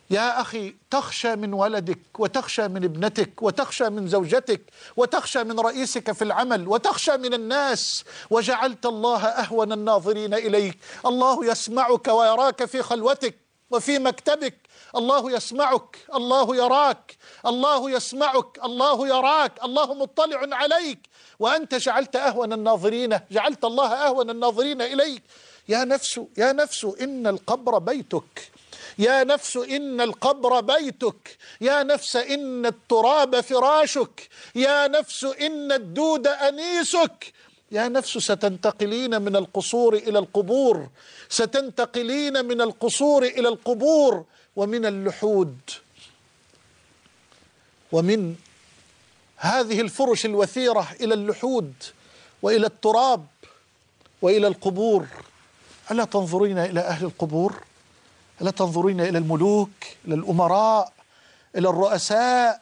يا أخي تخشى من ولدك وتخشى من ابنتك وتخشى من زوجتك وتخشى من رئيسك في العمل وتخشى من الناس. وجعلت الله أهون الناظرين إليك. الله يسمعك ويراك في خلوتك وفي مكتبك. الله يسمعك الله يراك. الله يسمعك الله يراك. الله مطلع عليك. وأنت جعلت أهون الناظرين جعلت الله أهون الناظرين إليك. يا نفس يا نفس إن القبر بيتك. يا نفس إن القبر بيتك يا نفس إن التراب فراشك يا نفس إن الدود أنيسك. يا نفس ستنتقلين من القصور إلى القبور ستنتقلين من القصور إلى القبور ومن اللحود. ومن هذه الفرش الوثيرة إلى اللحود وإلى التراب وإلى القبور. ألا تنظرين إلى أهل القبور؟ ألا تنظرين إلى الملوك إلى الأمراء إلى الرؤساء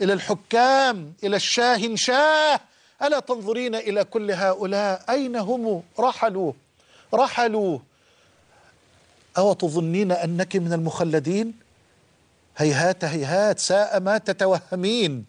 إلى الحكام إلى الشاه شاه ألا تنظرين إلى كل هؤلاء؟ أين هم؟ رحلوا رحلوا. أو تظنين أنك من المخلدين؟ هيهات هيهات ساء ما تتوهمين.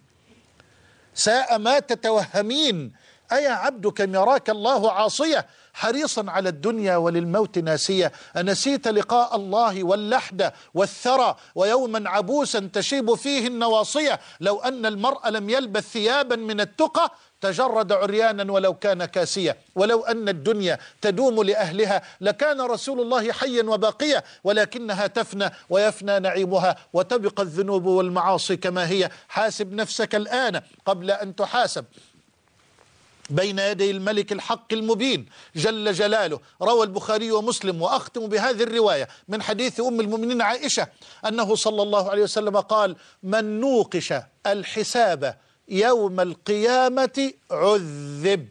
ساء ما تتوهمين. أيا عبد كم يراك الله عاصية؟ حريصا على الدنيا وللموت ناسية. أنسيت لقاء الله واللحد والثرى ويوما عبوسا تشيب فيه النواصية. لو أن المرء لم يلبث ثيابا من التقى تجرد عريانا ولو كان كاسيا. ولو أن الدنيا تدوم لأهلها لكان رسول الله حيا وباقيا ولكنها تفنى ويفنى نعيمها. وتبقى الذنوب والمعاصي كما هي. حاسب نفسك الآن قبل أن تحاسب. بين يدي الملك الحق المبين جل جلاله. روى البخاري ومسلم وأختم بهذه الرواية من حديث أم المؤمنين عائشة أنه صلى الله عليه وسلم قال من نوقش الحساب يوم القيامة عذب.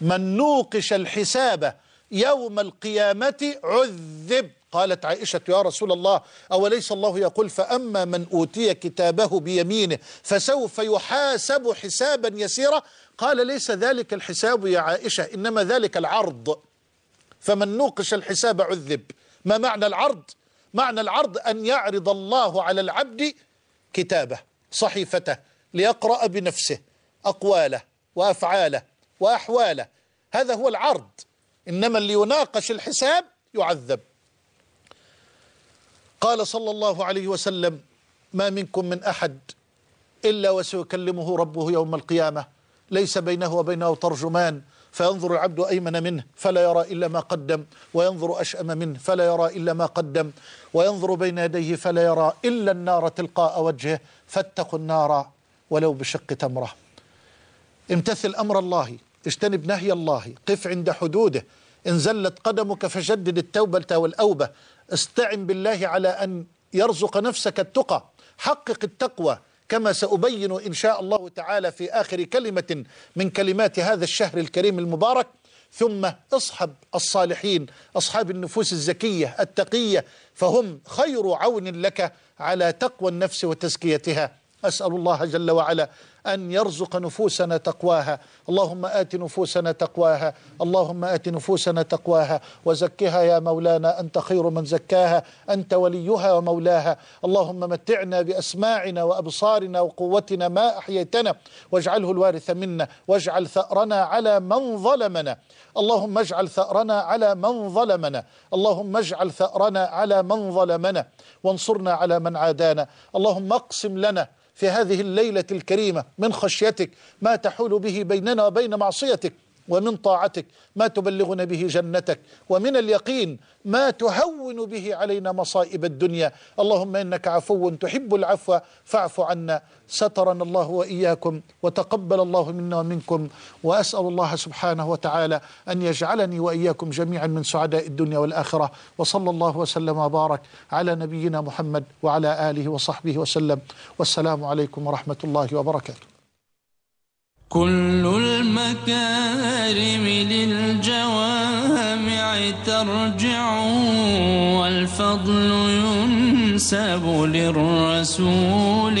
من نوقش الحساب يوم القيامة عذب. قالت عائشة يا رسول الله أوليس الله يقول فأما من أوتي كتابه بيمينه فسوف يحاسب حسابا يسيرا؟ قال ليس ذلك الحساب يا عائشة إنما ذلك العرض. فمن نوقش الحساب عذب. ما معنى العرض؟ معنى العرض أن يعرض الله على العبد كتابه صحيفته ليقرأ بنفسه أقواله وأفعاله وأحواله. هذا هو العرض. إنما اللي يناقش الحساب يعذب. قال صلى الله عليه وسلم ما منكم من أحد إلا وسيكلمه ربه يوم القيامة. ليس بينه وبينه ترجمان. فينظر العبد أيمن منه فلا يرى إلا ما قدم. وينظر أشأم منه فلا يرى إلا ما قدم. وينظر بين يديه فلا يرى إلا النار تلقاء وجهه. فاتقوا النار ولو بشق تمرة. امتثل أمر الله اجتنب نهي الله قف عند حدوده. إن زلت قدمك فجدد التوبة والأوبة. استعن بالله على أن يرزق نفسك التقى. حقق التقوى كما سأبين إن شاء الله تعالى في آخر كلمة من كلمات هذا الشهر الكريم المبارك. ثم اصحب الصالحين أصحاب النفوس الزكية التقية فهم خير عون لك على تقوى النفس وتزكيتها. أسأل الله جل وعلا أن يرزق نفوسنا تقواها. اللهم آت نفوسنا تقواها. اللهم آت نفوسنا تقواها. وزكها يا مولانا أنت خير من زكاها. أنت وليها ومولاها. اللهم متعنا بأسماعنا وأبصارنا وقوتنا ما أحييتنا. واجعله الوارث منا. واجعل ثأرنا على من ظلمنا. اللهم اجعل ثأرنا على من ظلمنا. اللهم اجعل ثأرنا على من ظلمنا. وانصرنا على من عادانا. اللهم اقسم لنا في هذه الليلة الكريمة من خشيتك ما تحول به بيننا وبين معصيتك. ومن طاعتك ما تبلغنا به جنتك ومن اليقين ما تهون به علينا مصائب الدنيا. اللهم إنك عفو تحب العفو فاعف عنا. سترنا الله وإياكم وتقبل الله منا ومنكم وأسأل الله سبحانه وتعالى أن يجعلني وإياكم جميعا من سعداء الدنيا والآخرة. وصلى الله وسلم وبارك على نبينا محمد وعلى آله وصحبه وسلم. والسلام عليكم ورحمة الله وبركاته. كل المكارم للجوامع ترجع والفضل ينسب للرسول